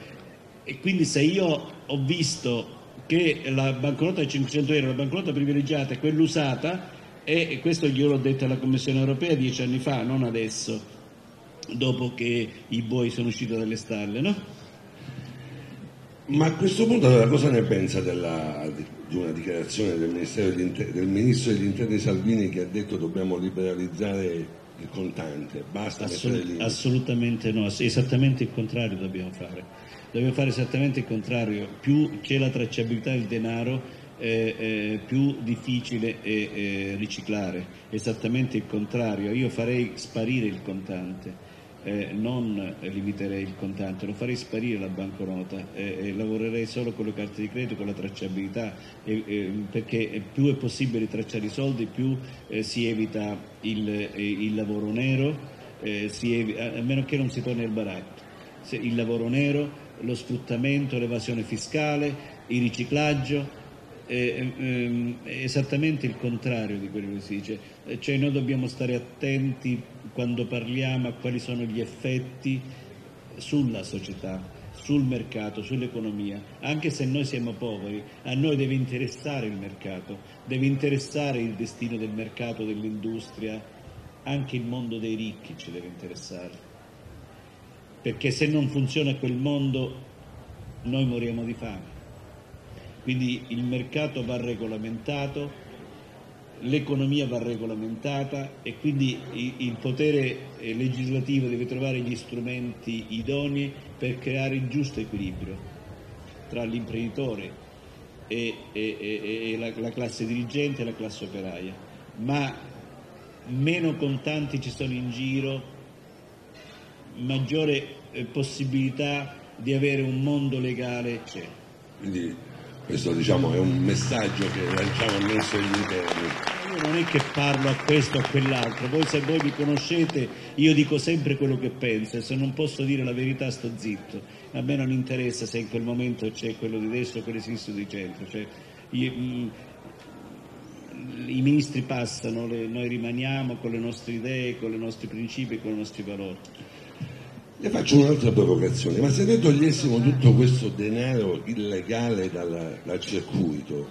E quindi se io ho visto che la banconota di 500 euro, la banconota privilegiata è quella usata, e questo glielo ho detto alla Commissione europea dieci anni fa, non adesso, dopo che i buoi sono usciti dalle stalle, no? Ma a questo punto allora, cosa ne pensa della, di una dichiarazione del, del, Ministro degli Interni Salvini che ha detto dobbiamo liberalizzare il contante, basta Assolut- Assolutamente no, esattamente il contrario dobbiamo fare. Dobbiamo fare esattamente il contrario, più c'è la tracciabilità del denaro eh, eh, più difficile è eh, riciclare, esattamente il contrario, io farei sparire il contante eh, non limiterei il contante, lo farei sparire la banconota eh, e lavorerei solo con le carte di credito, con la tracciabilità, eh, perché più è possibile tracciare i soldi, più eh, si evita il, eh, il lavoro nero, eh, evita, a meno che non si torni al baratto. Se il lavoro nero, lo sfruttamento, l'evasione fiscale, il riciclaggio, è, esattamente il contrario di quello che si dice, cioè noi dobbiamo stare attenti quando parliamo a quali sono gli effetti sulla società, sul mercato, sull'economia, anche se noi siamo poveri, a noi deve interessare il mercato, deve interessare il destino del mercato, dell'industria, anche il mondo dei ricchi ci deve interessare, perché se non funziona quel mondo noi moriamo di fame. Quindi il mercato va regolamentato, l'economia va regolamentata e quindi il potere eh, legislativo deve trovare gli strumenti idonei per creare il giusto equilibrio tra l'imprenditore e, e, e, e la, la, classe dirigente e la classe operaia. Ma meno contanti ci sono in giro, maggiore eh, possibilità di avere un mondo legale c'è. Quindi questo diciamo, è un messaggio che lanciamo al Ministro degli Interni. Io non è che parlo a questo o a quell'altro, voi se voi mi conoscete io dico sempre quello che penso e se non posso dire la verità sto zitto. A me non interessa se in quel momento c'è quello di destra o quello di sinistra o di centro. Cioè, io, mh, mm, i ministri passano, le, noi rimaniamo con le nostre idee, con i nostri principi con i nostri valori. Le faccio un'altra provocazione, ma se noi togliessimo tutto questo denaro illegale dal, dal circuito,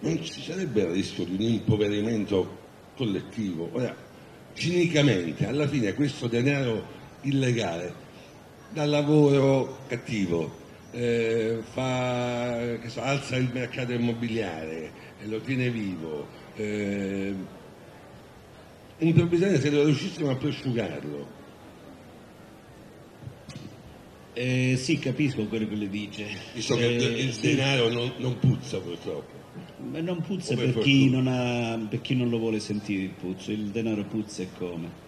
non ci sarebbe il rischio di un impoverimento collettivo? Ora, cinicamente, alla fine questo denaro illegale dal lavoro cattivo, eh, fa, so, alza il mercato immobiliare, lo tiene vivo, eh, improvvisamente se lo riuscissimo a prosciugarlo, Eh, sì, capisco quello che le dice. Visto che eh, il denaro non, non, puzza purtroppo. Ma non puzza per, per, chi non ha, per, chi non lo vuole sentire il puzzo, il denaro puzza e come.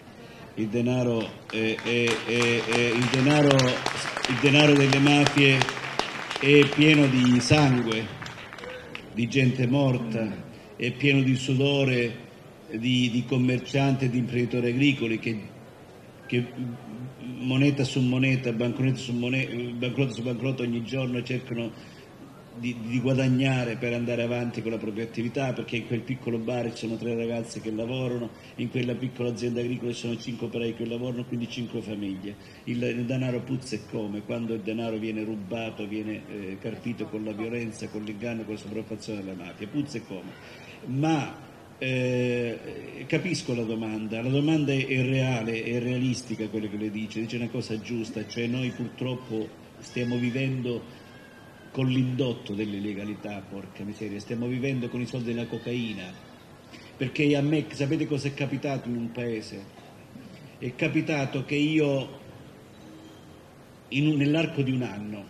Il denaro, è, è, è, il denaro, il denaro delle mafie è pieno di sangue, di gente morta, è pieno di sudore di, di commercianti e di imprenditori agricoli che, che moneta su moneta, banconota su moneta, banconota su banconota ogni giorno cercano di, di, guadagnare per andare avanti con la propria attività, perché in quel piccolo bar ci sono tre ragazze che lavorano, in quella piccola azienda agricola ci sono cinque operai che lavorano, quindi cinque famiglie. Il, il denaro puzza e come? Quando il denaro viene rubato, viene eh, carpito con la violenza, con l'inganno, con la sopraffazione della mafia, puzza e come? Ma eh, capisco la domanda, la domanda è, reale, è realistica quello che le dice, dice una cosa giusta, cioè noi purtroppo stiamo vivendo con l'indotto dell'illegalità, porca miseria, stiamo vivendo con i soldi della cocaina, perché a me, sapete cosa è capitato in un paese? È capitato che io, in, nell'arco di un anno,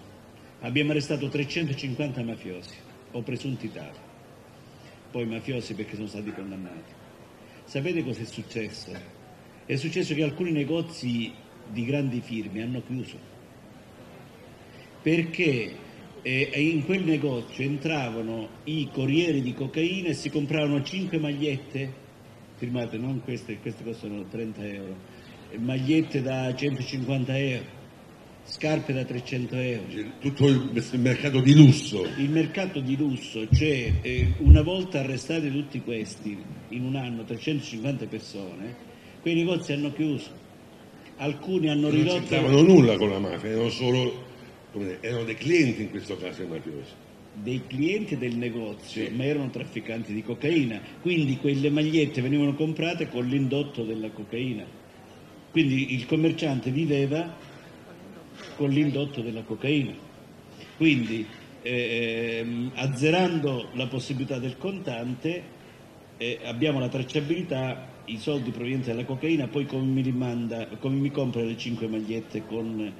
abbiamo arrestato 350 mafiosi. O presunti tali, poi mafiosi perché sono stati condannati. Sapete cosa è successo? È successo che alcuni negozi di grandi firme hanno chiuso perché eh, in quel negozio entravano i corrieri di cocaina e si compravano 5 magliette, firmate, non queste, queste costano 30 euro, magliette da 150 euro, scarpe da 300 euro. Tutto il mercato di lusso. Il mercato di lusso, cioè eh, una volta arrestati tutti questi, in un anno 350 persone, quei negozi hanno chiuso. Alcuni hanno non ridotto... Non c'entravano nulla con la mafia, erano solo dire, erano dei clienti in questo caso i mafiosi. Dei clienti del negozio, sì. ma erano trafficanti di cocaina, quindi quelle magliette venivano comprate con l'indotto della cocaina. Quindi il commerciante viveva con l'indotto della cocaina. Quindi eh, azzerando la possibilità del contante eh, abbiamo la tracciabilità, i soldi provenienti dalla cocaina, poi come mi, rimanda, come mi compra le cinque magliette con,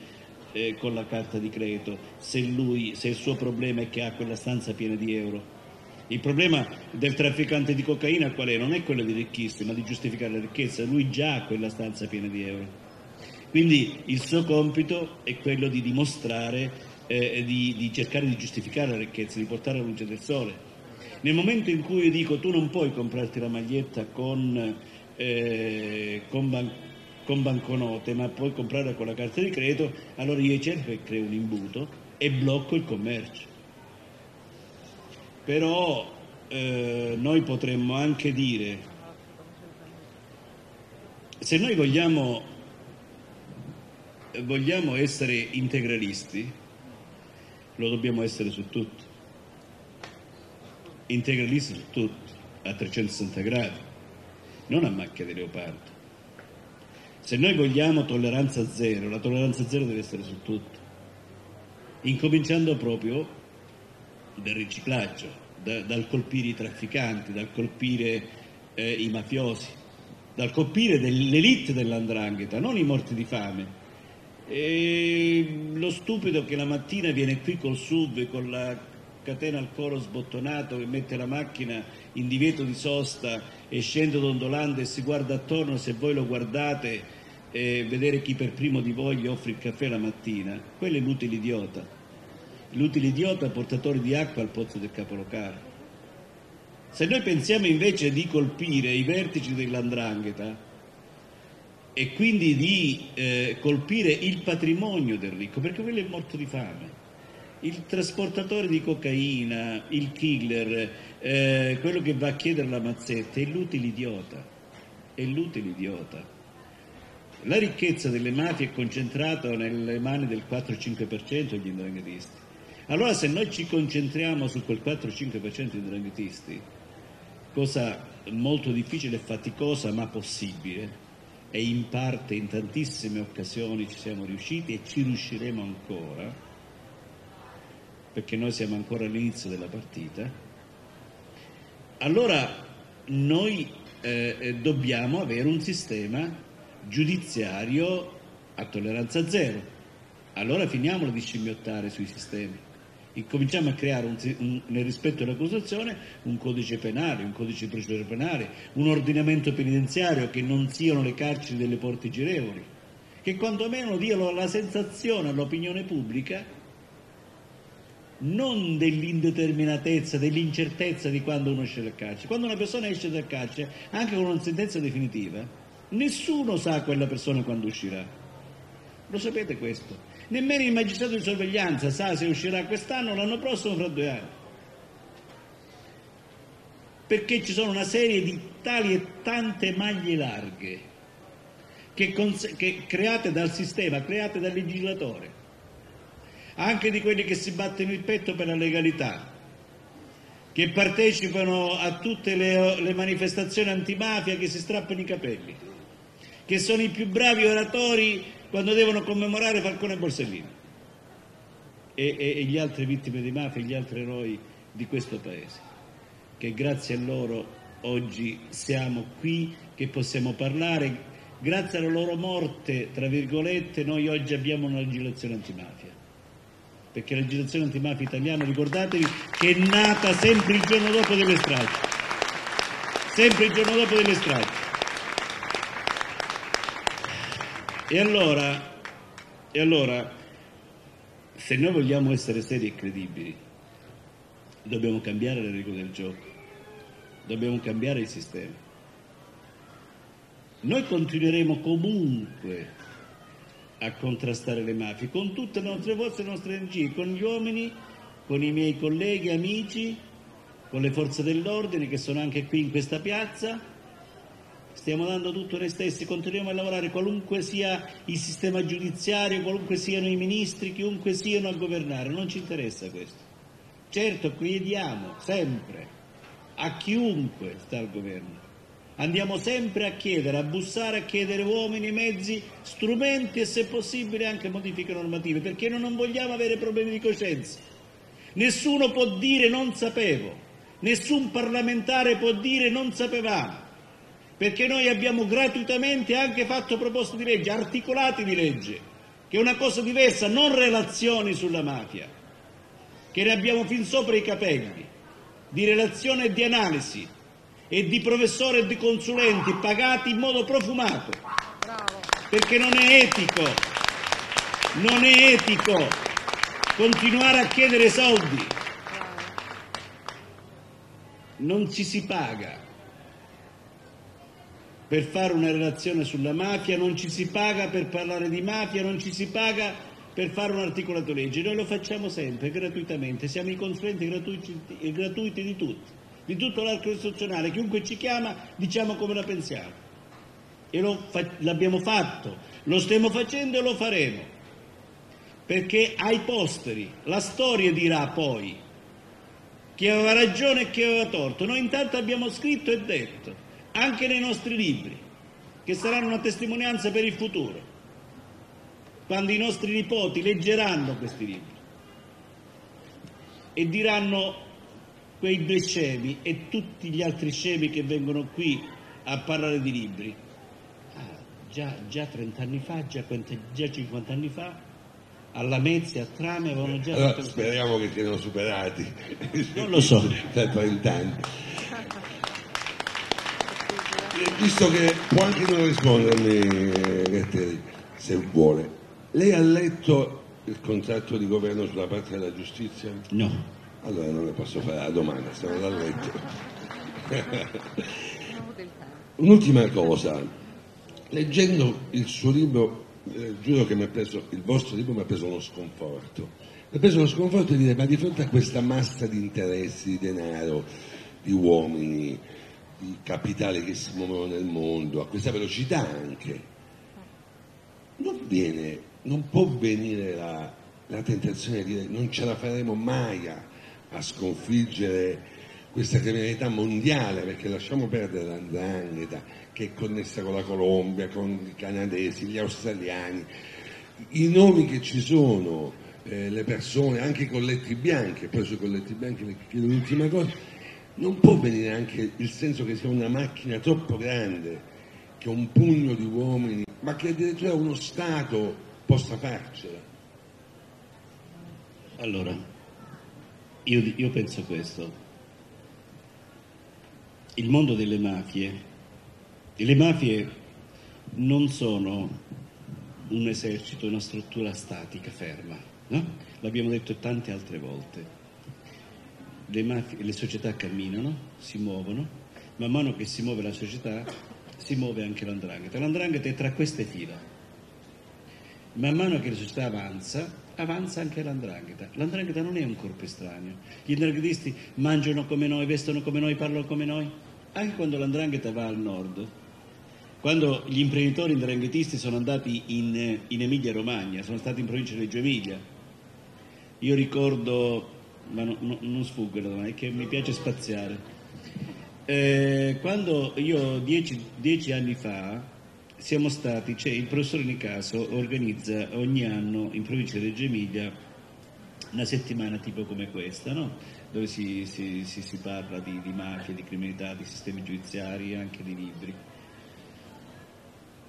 eh, con la carta di credito, se, lui, se il suo problema è che ha quella stanza piena di euro. Il problema del trafficante di cocaina qual è? Non è quello di ricchissimo, ma di giustificare la ricchezza, lui già ha quella stanza piena di euro. Quindi il suo compito è quello di dimostrare, eh, di, di cercare di giustificare la ricchezza, di portare la luce del sole. Nel momento in cui io dico tu non puoi comprarti la maglietta con, eh, con, ban- con banconote, ma puoi comprarla con la carta di credito, allora io cerco e creo un imbuto e blocco il commercio. Però eh, noi potremmo anche dire, se noi vogliamo, vogliamo essere integralisti, lo dobbiamo essere su tutto integralisti su tutto, a 360 gradi, non a macchia di leopardo. Se noi vogliamo tolleranza zero, la tolleranza zero deve essere su tutto, incominciando proprio dal riciclaggio, da, dal colpire i trafficanti, dal colpire eh, i mafiosi, dal colpire l'elite dell'andrangheta, non i morti di fame. E lo stupido che la mattina viene qui col SUV, con la catena al coro sbottonato che mette la macchina in divieto di sosta e scende dondolando e si guarda attorno se voi lo guardate e vedere chi per primo di voi gli offre il caffè la mattina, quello è l'utile idiota. L'utile idiota portatore di acqua al pozzo del capolocare. Se noi pensiamo invece di colpire i vertici dell'andrangheta e quindi di eh, colpire il patrimonio del ricco, perché quello è morto di fame, il trasportatore di cocaina, il killer, eh, quello che va a chiedere la mazzetta, è l'utile idiota, è l'utile idiota. La ricchezza delle mafie è concentrata nelle mani del 4-5% degli indranghetisti. Allora se noi ci concentriamo su quel 4-5% di indranghetisti, cosa molto difficile e faticosa ma possibile, e in parte in tantissime occasioni ci siamo riusciti e ci riusciremo ancora, perché noi siamo ancora all'inizio della partita, allora noi eh, eh, dobbiamo avere un sistema giudiziario a tolleranza zero. Allora finiamola di scimmiottare sui sistemi. Incominciamo a creare un, un, nel rispetto della Costituzione un codice penale, un codice di procedura penale, un ordinamento penitenziario che non siano le carceri delle porte girevoli, che quantomeno diano la sensazione all'opinione pubblica non dell'indeterminatezza, dell'incertezza di quando uno esce dal carcere. Quando una persona esce dal carcere, anche con una sentenza definitiva, nessuno sa quella persona quando uscirà. Lo sapete questo? Nemmeno il magistrato di sorveglianza sa se uscirà quest'anno l'anno prossimo fra due anni. Perché ci sono una serie di tali e tante maglie larghe che, che create dal sistema, create dal legislatore anche di quelli che si battono il petto per la legalità, che partecipano a tutte le, le manifestazioni antimafia, che si strappano i capelli, che sono i più bravi oratori quando devono commemorare Falcone Borsellino. e, e, e gli altre vittime di mafia, gli altri eroi di questo paese, che grazie a loro oggi siamo qui, che possiamo parlare, grazie alla loro morte, tra virgolette, noi oggi abbiamo una legislazione antimafia. Perché la legislazione antimafia italiana, ricordatevi, che è nata sempre il giorno dopo delle stragi. Sempre il giorno dopo delle stragi. E allora, e allora, se noi vogliamo essere seri e credibili, dobbiamo cambiare le regole del gioco, dobbiamo cambiare il sistema. Noi continueremo comunque a contrastare le mafie con tutte le nostre forze e le nostre energie, con gli uomini, con i miei colleghi, amici, con le forze dell'ordine che sono anche qui in questa piazza stiamo dando tutto noi stessi, continuiamo a lavorare qualunque sia il sistema giudiziario, qualunque siano i ministri, chiunque siano a governare, non ci interessa questo. Certo, chiediamo sempre a chiunque sta al governo, andiamo sempre a chiedere, a bussare, a chiedere uomini, mezzi, strumenti e se possibile anche modifiche normative, perché noi non vogliamo avere problemi di coscienza. Nessuno può dire non sapevo, nessun parlamentare può dire non sapevamo perché noi abbiamo gratuitamente anche fatto proposte di legge, articolati di legge, che è una cosa diversa, non relazioni sulla mafia, che ne abbiamo fin sopra i capelli, di relazione e di analisi e di professori e di consulenti pagati in modo profumato, perché non è etico, non è etico continuare a chiedere soldi, non ci si paga per fare una relazione sulla mafia, non ci si paga per parlare di mafia, non ci si paga per fare un articolato legge, noi lo facciamo sempre gratuitamente, siamo i consulenti gratuiti, gratuiti di tutti, di tutto l'arco istituzionale, chiunque ci chiama diciamo come la pensiamo. E lo fa- l'abbiamo fatto, lo stiamo facendo e lo faremo, perché ai posteri la storia dirà poi chi aveva ragione e chi aveva torto, noi intanto abbiamo scritto e detto anche nei nostri libri, che saranno una testimonianza per il futuro, quando i nostri nipoti leggeranno questi libri e diranno quei due scemi e tutti gli altri scemi che vengono qui a parlare di libri. Ah, già, già 30 anni fa, già, già 50 anni fa, alla Mezzi, a Trame avevano già... Allora, speriamo che siano superati. Non lo so. Da 30 anni visto che può anche non rispondermi Gatteri, se vuole, lei ha letto il contratto di governo sulla parte della giustizia? No. Allora non le posso fare la domanda, se non l'ha letto. Un'ultima cosa, leggendo il suo libro, eh, giuro che mi ha preso, il vostro libro mi ha preso uno sconforto. Mi ha preso uno sconforto di dire, ma di fronte a questa massa di interessi, di denaro, di uomini, di capitali che si muovono nel mondo, a questa velocità anche, non, viene, non può venire la, la, tentazione di dire non ce la faremo mai a, a sconfiggere questa criminalità mondiale, perché lasciamo perdere l'andrangheta che è connessa con la Colombia, con i canadesi, gli australiani, i nomi che ci sono, eh, le persone, anche i colletti bianchi, poi sui colletti bianchi chiedo l'ultima cosa, non può venire anche il senso che sia una macchina troppo grande, che un pugno di uomini, ma che addirittura uno Stato possa farcela? Allora, io, io penso questo. Il mondo delle mafie, le mafie non sono un esercito, una struttura statica, ferma, no? L'abbiamo detto tante altre volte le, mafie, le società camminano, si muovono, man mano che si muove la società si muove anche l'andrangheta. L'andrangheta è tra queste fila. Man mano che la società avanza, avanza anche l'andrangheta. L'andrangheta non è un corpo estraneo. Gli andranghetisti mangiano come noi, vestono come noi, parlano come noi. Anche quando l'andrangheta va al nord, quando gli imprenditori indranghetisti sono andati in, in Emilia Romagna, sono stati in provincia di Reggio Emilia, io ricordo ma no, no, non sfuggo la domanda, è che mi piace spaziare. Eh, quando io dieci, dieci, anni fa siamo stati, cioè il professore Nicaso organizza ogni anno in provincia di Reggio Emilia una settimana tipo come questa, no? dove si, si, si, si parla di, di, mafia, di criminalità, di sistemi giudiziari e anche di libri.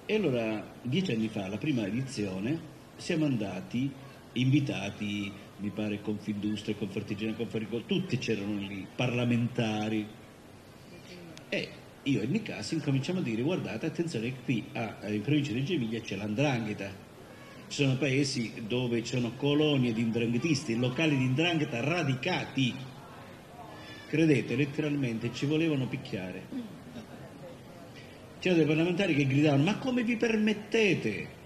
E allora, dieci anni fa, la prima edizione, siamo andati invitati, mi pare, Confindustria, Confartigiana, Confaricol, tutti c'erano lì, parlamentari. E io e Nicasi incominciamo a dire, guardate, attenzione, qui a, in provincia di Reggio Emilia c'è l'andrangheta, ci sono paesi dove ci sono colonie di indranghetisti, locali di indrangheta radicati. Credete, letteralmente ci volevano picchiare. C'erano dei parlamentari che gridavano, ma come vi permettete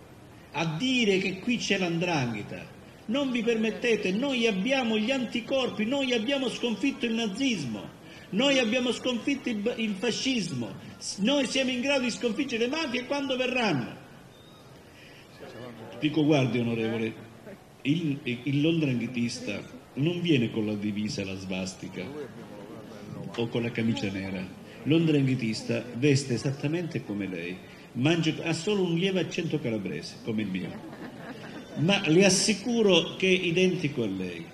a dire che qui c'è l'andrangheta? Non vi permettete, noi abbiamo gli anticorpi, noi abbiamo sconfitto il nazismo, noi abbiamo sconfitto il, fascismo, noi siamo in grado di sconfiggere le mafie quando verranno. Dico, guardi onorevole, il, il londranghitista non viene con la divisa la svastica o con la camicia nera. Londranghitista veste esattamente come lei, mangia, ha solo un lieve accento calabrese, come il mio, ma le assicuro che è identico a lei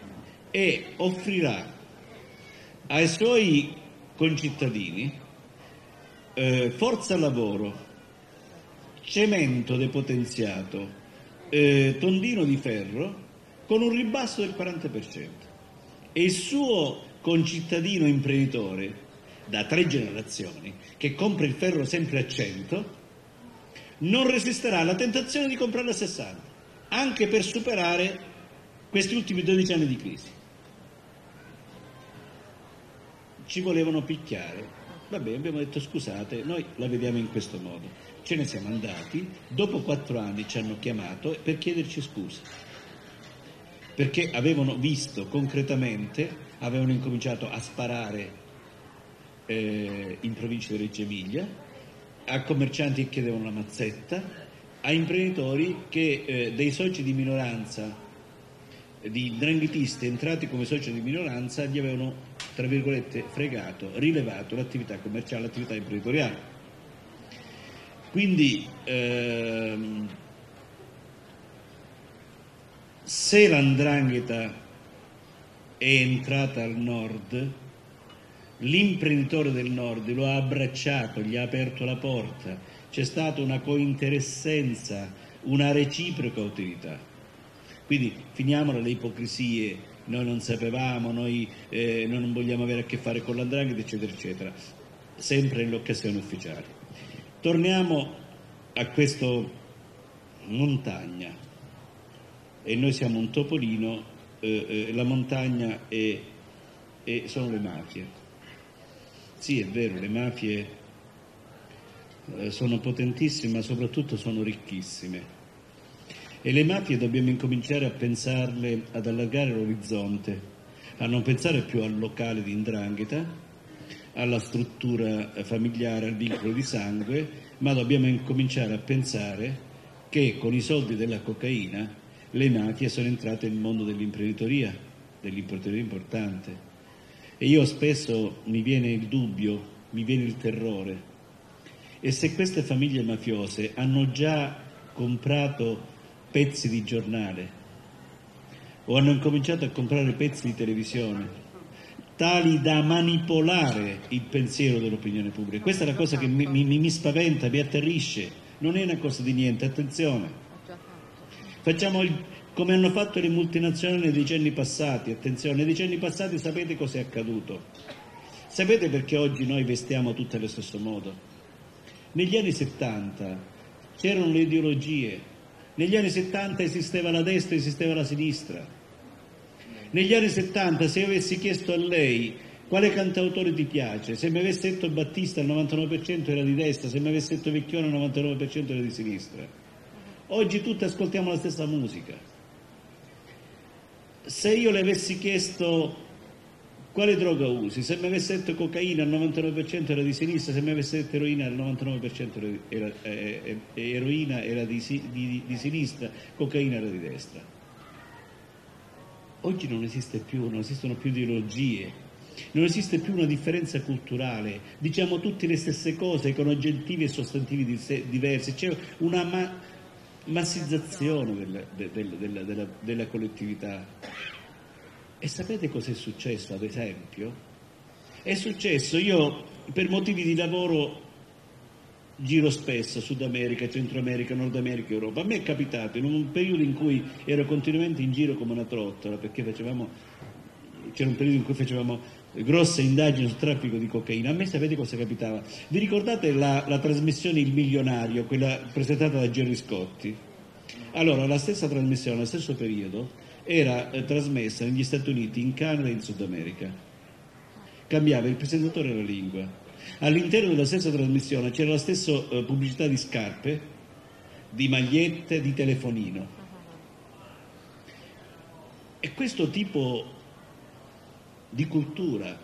e offrirà ai suoi concittadini eh, forza lavoro, cemento depotenziato, eh, tondino di ferro con un ribasso del 40% e il suo concittadino imprenditore da tre generazioni che compra il ferro sempre a 100 non resisterà alla tentazione di comprarlo a 60 anche per superare questi ultimi 12 anni di crisi. Ci volevano picchiare. Vabbè abbiamo detto scusate noi la vediamo in questo modo. Ce ne siamo andati, dopo quattro anni ci hanno chiamato per chiederci scusa, perché avevano visto concretamente, avevano incominciato a sparare eh, in provincia di Reggio Emilia, a commercianti che chiedevano la mazzetta, a imprenditori che eh, dei soci di minoranza, di dranghetisti entrati come soci di minoranza, gli avevano, tra virgolette, fregato, rilevato l'attività commerciale, l'attività imprenditoriale. Quindi ehm, se l'andrangheta è entrata al nord, l'imprenditore del nord lo ha abbracciato, gli ha aperto la porta, c'è stata una cointeressenza, una reciproca utilità. Quindi finiamola le ipocrisie, noi non sapevamo, noi eh, non vogliamo avere a che fare con l'andrangheta, eccetera, eccetera, sempre nell'occasione ufficiale. Torniamo a questa montagna e noi siamo un topolino, eh, eh, la montagna è, sono le mafie. Sì, è vero, le mafie eh, sono potentissime, ma soprattutto sono ricchissime. E le mafie dobbiamo incominciare a pensarle, ad allargare l'orizzonte, a non pensare più al locale di indrangheta, alla struttura familiare, al vincolo di sangue, ma dobbiamo incominciare a pensare che con i soldi della cocaina le mafie sono entrate nel mondo dell'imprenditoria, dell'imprenditoria importante. E io spesso mi viene il dubbio, mi viene il terrore. E se queste famiglie mafiose hanno già comprato pezzi di giornale o hanno incominciato a comprare pezzi di televisione, tali da manipolare il pensiero dell'opinione pubblica. Questa è la cosa che mi, mi, mi spaventa, mi atterrisce, non è una cosa di niente, attenzione. Facciamo il, come hanno fatto le multinazionali nei decenni passati, attenzione, nei decenni passati sapete cosa è accaduto? Sapete perché oggi noi vestiamo tutte allo stesso modo? Negli anni 70 c'erano le ideologie, negli anni 70 esisteva la destra, esisteva la sinistra, negli anni 70 se io avessi chiesto a lei quale cantautore ti piace, se mi avesse detto Battista il 99% era di destra, se mi avesse detto Vecchione il 99% era di sinistra. Oggi tutti ascoltiamo la stessa musica. Se io le avessi chiesto quale droga usi, se mi avesse detto cocaina il 99% era di sinistra, se mi avesse detto eroina il 99% era, era eh, eh, eroina era di, di, di sinistra, cocaina era di destra. Oggi non esiste più, non esistono più ideologie, non esiste più una differenza culturale, diciamo tutte le stesse cose con aggettivi e sostantivi diversi, c'è una ma- massizzazione della, della, della, della collettività. E sapete cos'è successo, ad esempio? È successo, io per motivi di lavoro giro spesso Sud America, Centro America, Nord America, Europa. A me è capitato in un periodo in cui ero continuamente in giro come una trottola, perché facevamo, c'era un periodo in cui facevamo grosse indagini sul traffico di cocaina. A me sapete cosa capitava? Vi ricordate la, la trasmissione Il Milionario, quella presentata da Gerry Scotti? Allora, la stessa trasmissione, allo stesso periodo, era eh, trasmessa negli Stati Uniti, in Canada e in Sud America. Cambiava il presentatore e la lingua. All'interno della stessa trasmissione c'era la stessa eh, pubblicità di scarpe, di magliette, di telefonino. E questo tipo di cultura,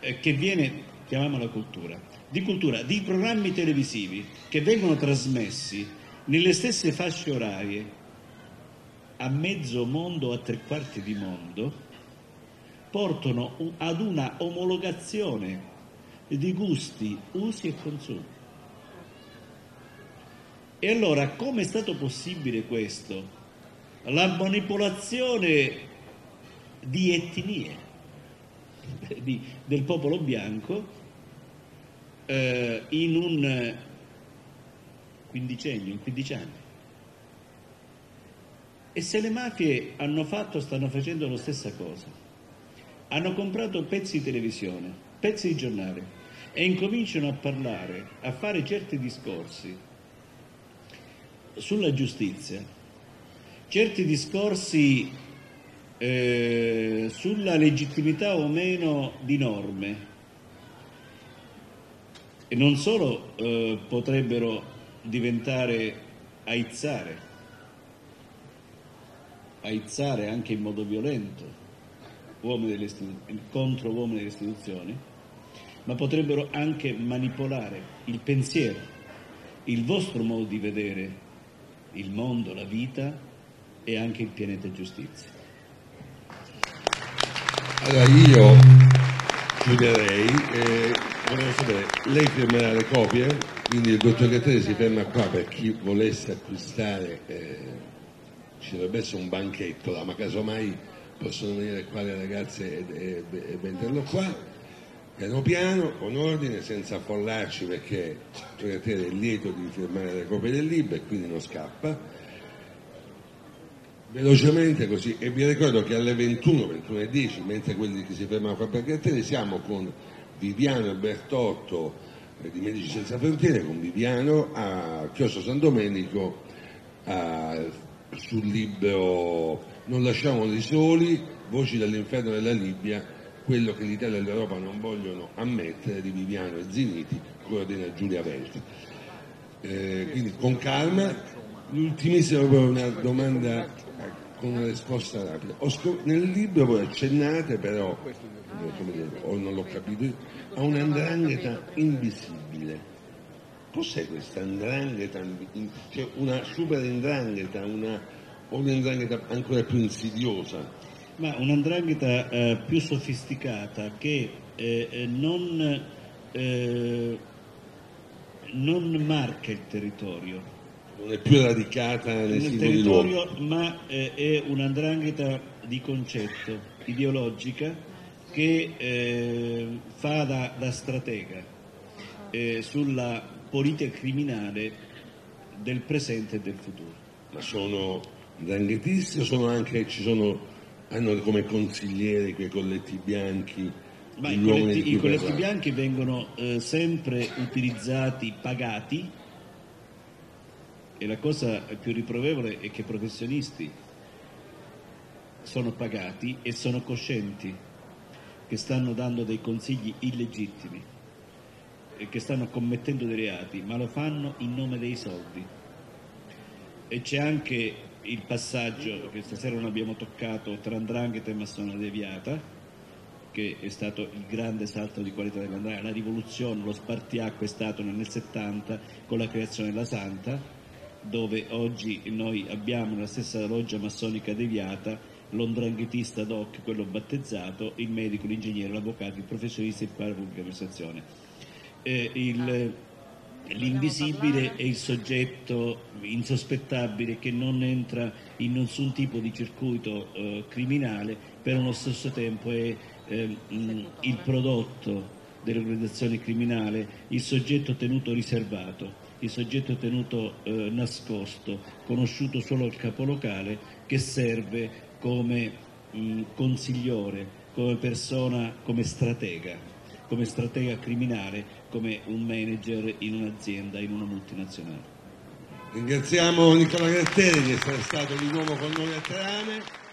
eh, che viene, chiamiamola cultura, di cultura, di programmi televisivi che vengono trasmessi nelle stesse fasce orarie a mezzo mondo, a tre quarti di mondo, portano ad una omologazione di gusti, usi e consumi. E allora come è stato possibile questo? La manipolazione di etnie di, del popolo bianco eh, in un quindicennio, in quindici anni. E se le mafie hanno fatto, stanno facendo la stessa cosa. Hanno comprato pezzi di televisione, pezzi di giornale e incominciano a parlare, a fare certi discorsi sulla giustizia, certi discorsi eh, sulla legittimità o meno di norme. E non solo eh, potrebbero diventare aizzare aizzare anche in modo violento uomini contro uomini delle istituzioni, ma potrebbero anche manipolare il pensiero, il vostro modo di vedere il mondo, la vita e anche il pianeta giustizia. Allora io chiuderei, eh, volevo sapere, lei firmerà le copie, quindi il dottor Gattari si ferma qua per chi volesse acquistare eh, ci dovrebbe essere un banchetto là, ma casomai possono venire qua le ragazze e, e, e venderlo qua, piano piano, con ordine, senza affollarci perché Giocatore è lieto di firmare le copie del libro e quindi non scappa. Velocemente così, e vi ricordo che alle 21, 21 e 10, mentre quelli che si fermano qua per Gattari, siamo con Viviano e Bertotto eh, di Medici Senza Frontiere, con Viviano a Chiosso San Domenico a sul libro Non lasciamoli soli, Voci dall'inferno della Libia, quello che l'Italia e l'Europa non vogliono ammettere di Viviano e Ziniti, coordina Giulia Velti. Eh, quindi con calma, l'ultimissima una domanda con una risposta rapida. Scop- nel libro voi accennate però, o non l'ho capito, a un'andrangheta invisibile cos'è questa andrangheta, cioè una super andrangheta, una, o un'andrangheta ancora più insidiosa? Ma un'andrangheta eh, più sofisticata che eh, eh non, eh, non, marca il territorio. Non è più radicata nel, territorio, ma eh, è un'andrangheta di concetto, ideologica, che eh, fa da, da stratega sulla politica criminale del presente e del futuro. Ma sono dranghetisti o sono anche, ci sono, hanno come consiglieri quei colletti bianchi? Ma i colletti, i colletti bianchi vengono eh, sempre utilizzati, pagati e la cosa più riprovevole è che i professionisti sono pagati e sono coscienti che stanno dando dei consigli illegittimi che stanno commettendo dei reati, ma lo fanno in nome dei soldi. E c'è anche il passaggio che stasera non abbiamo toccato tra Andrangheta e Massona Deviata, che è stato il grande salto di qualità dell'Andrangheta, la rivoluzione, lo spartiacque è stato nel 70 con la creazione della Santa, dove oggi noi abbiamo nella stessa loggia massonica deviata l'ondranghetista doc, quello battezzato, il medico, l'ingegnere, l'avvocato, il professionista e il padre pubblica amministrazione eh, il, L'invisibile è il soggetto insospettabile che non entra in nessun tipo di circuito eh, criminale, però allo stesso tempo è eh, il prodotto dell'organizzazione criminale, il soggetto tenuto riservato, il soggetto tenuto eh, nascosto, conosciuto solo al capolocale, che serve come mh, consigliore, come persona, come stratega come stratega criminale, come un manager in un'azienda, in una multinazionale. Ringraziamo Nicola Gratteri di essere stato di nuovo con noi a Trane.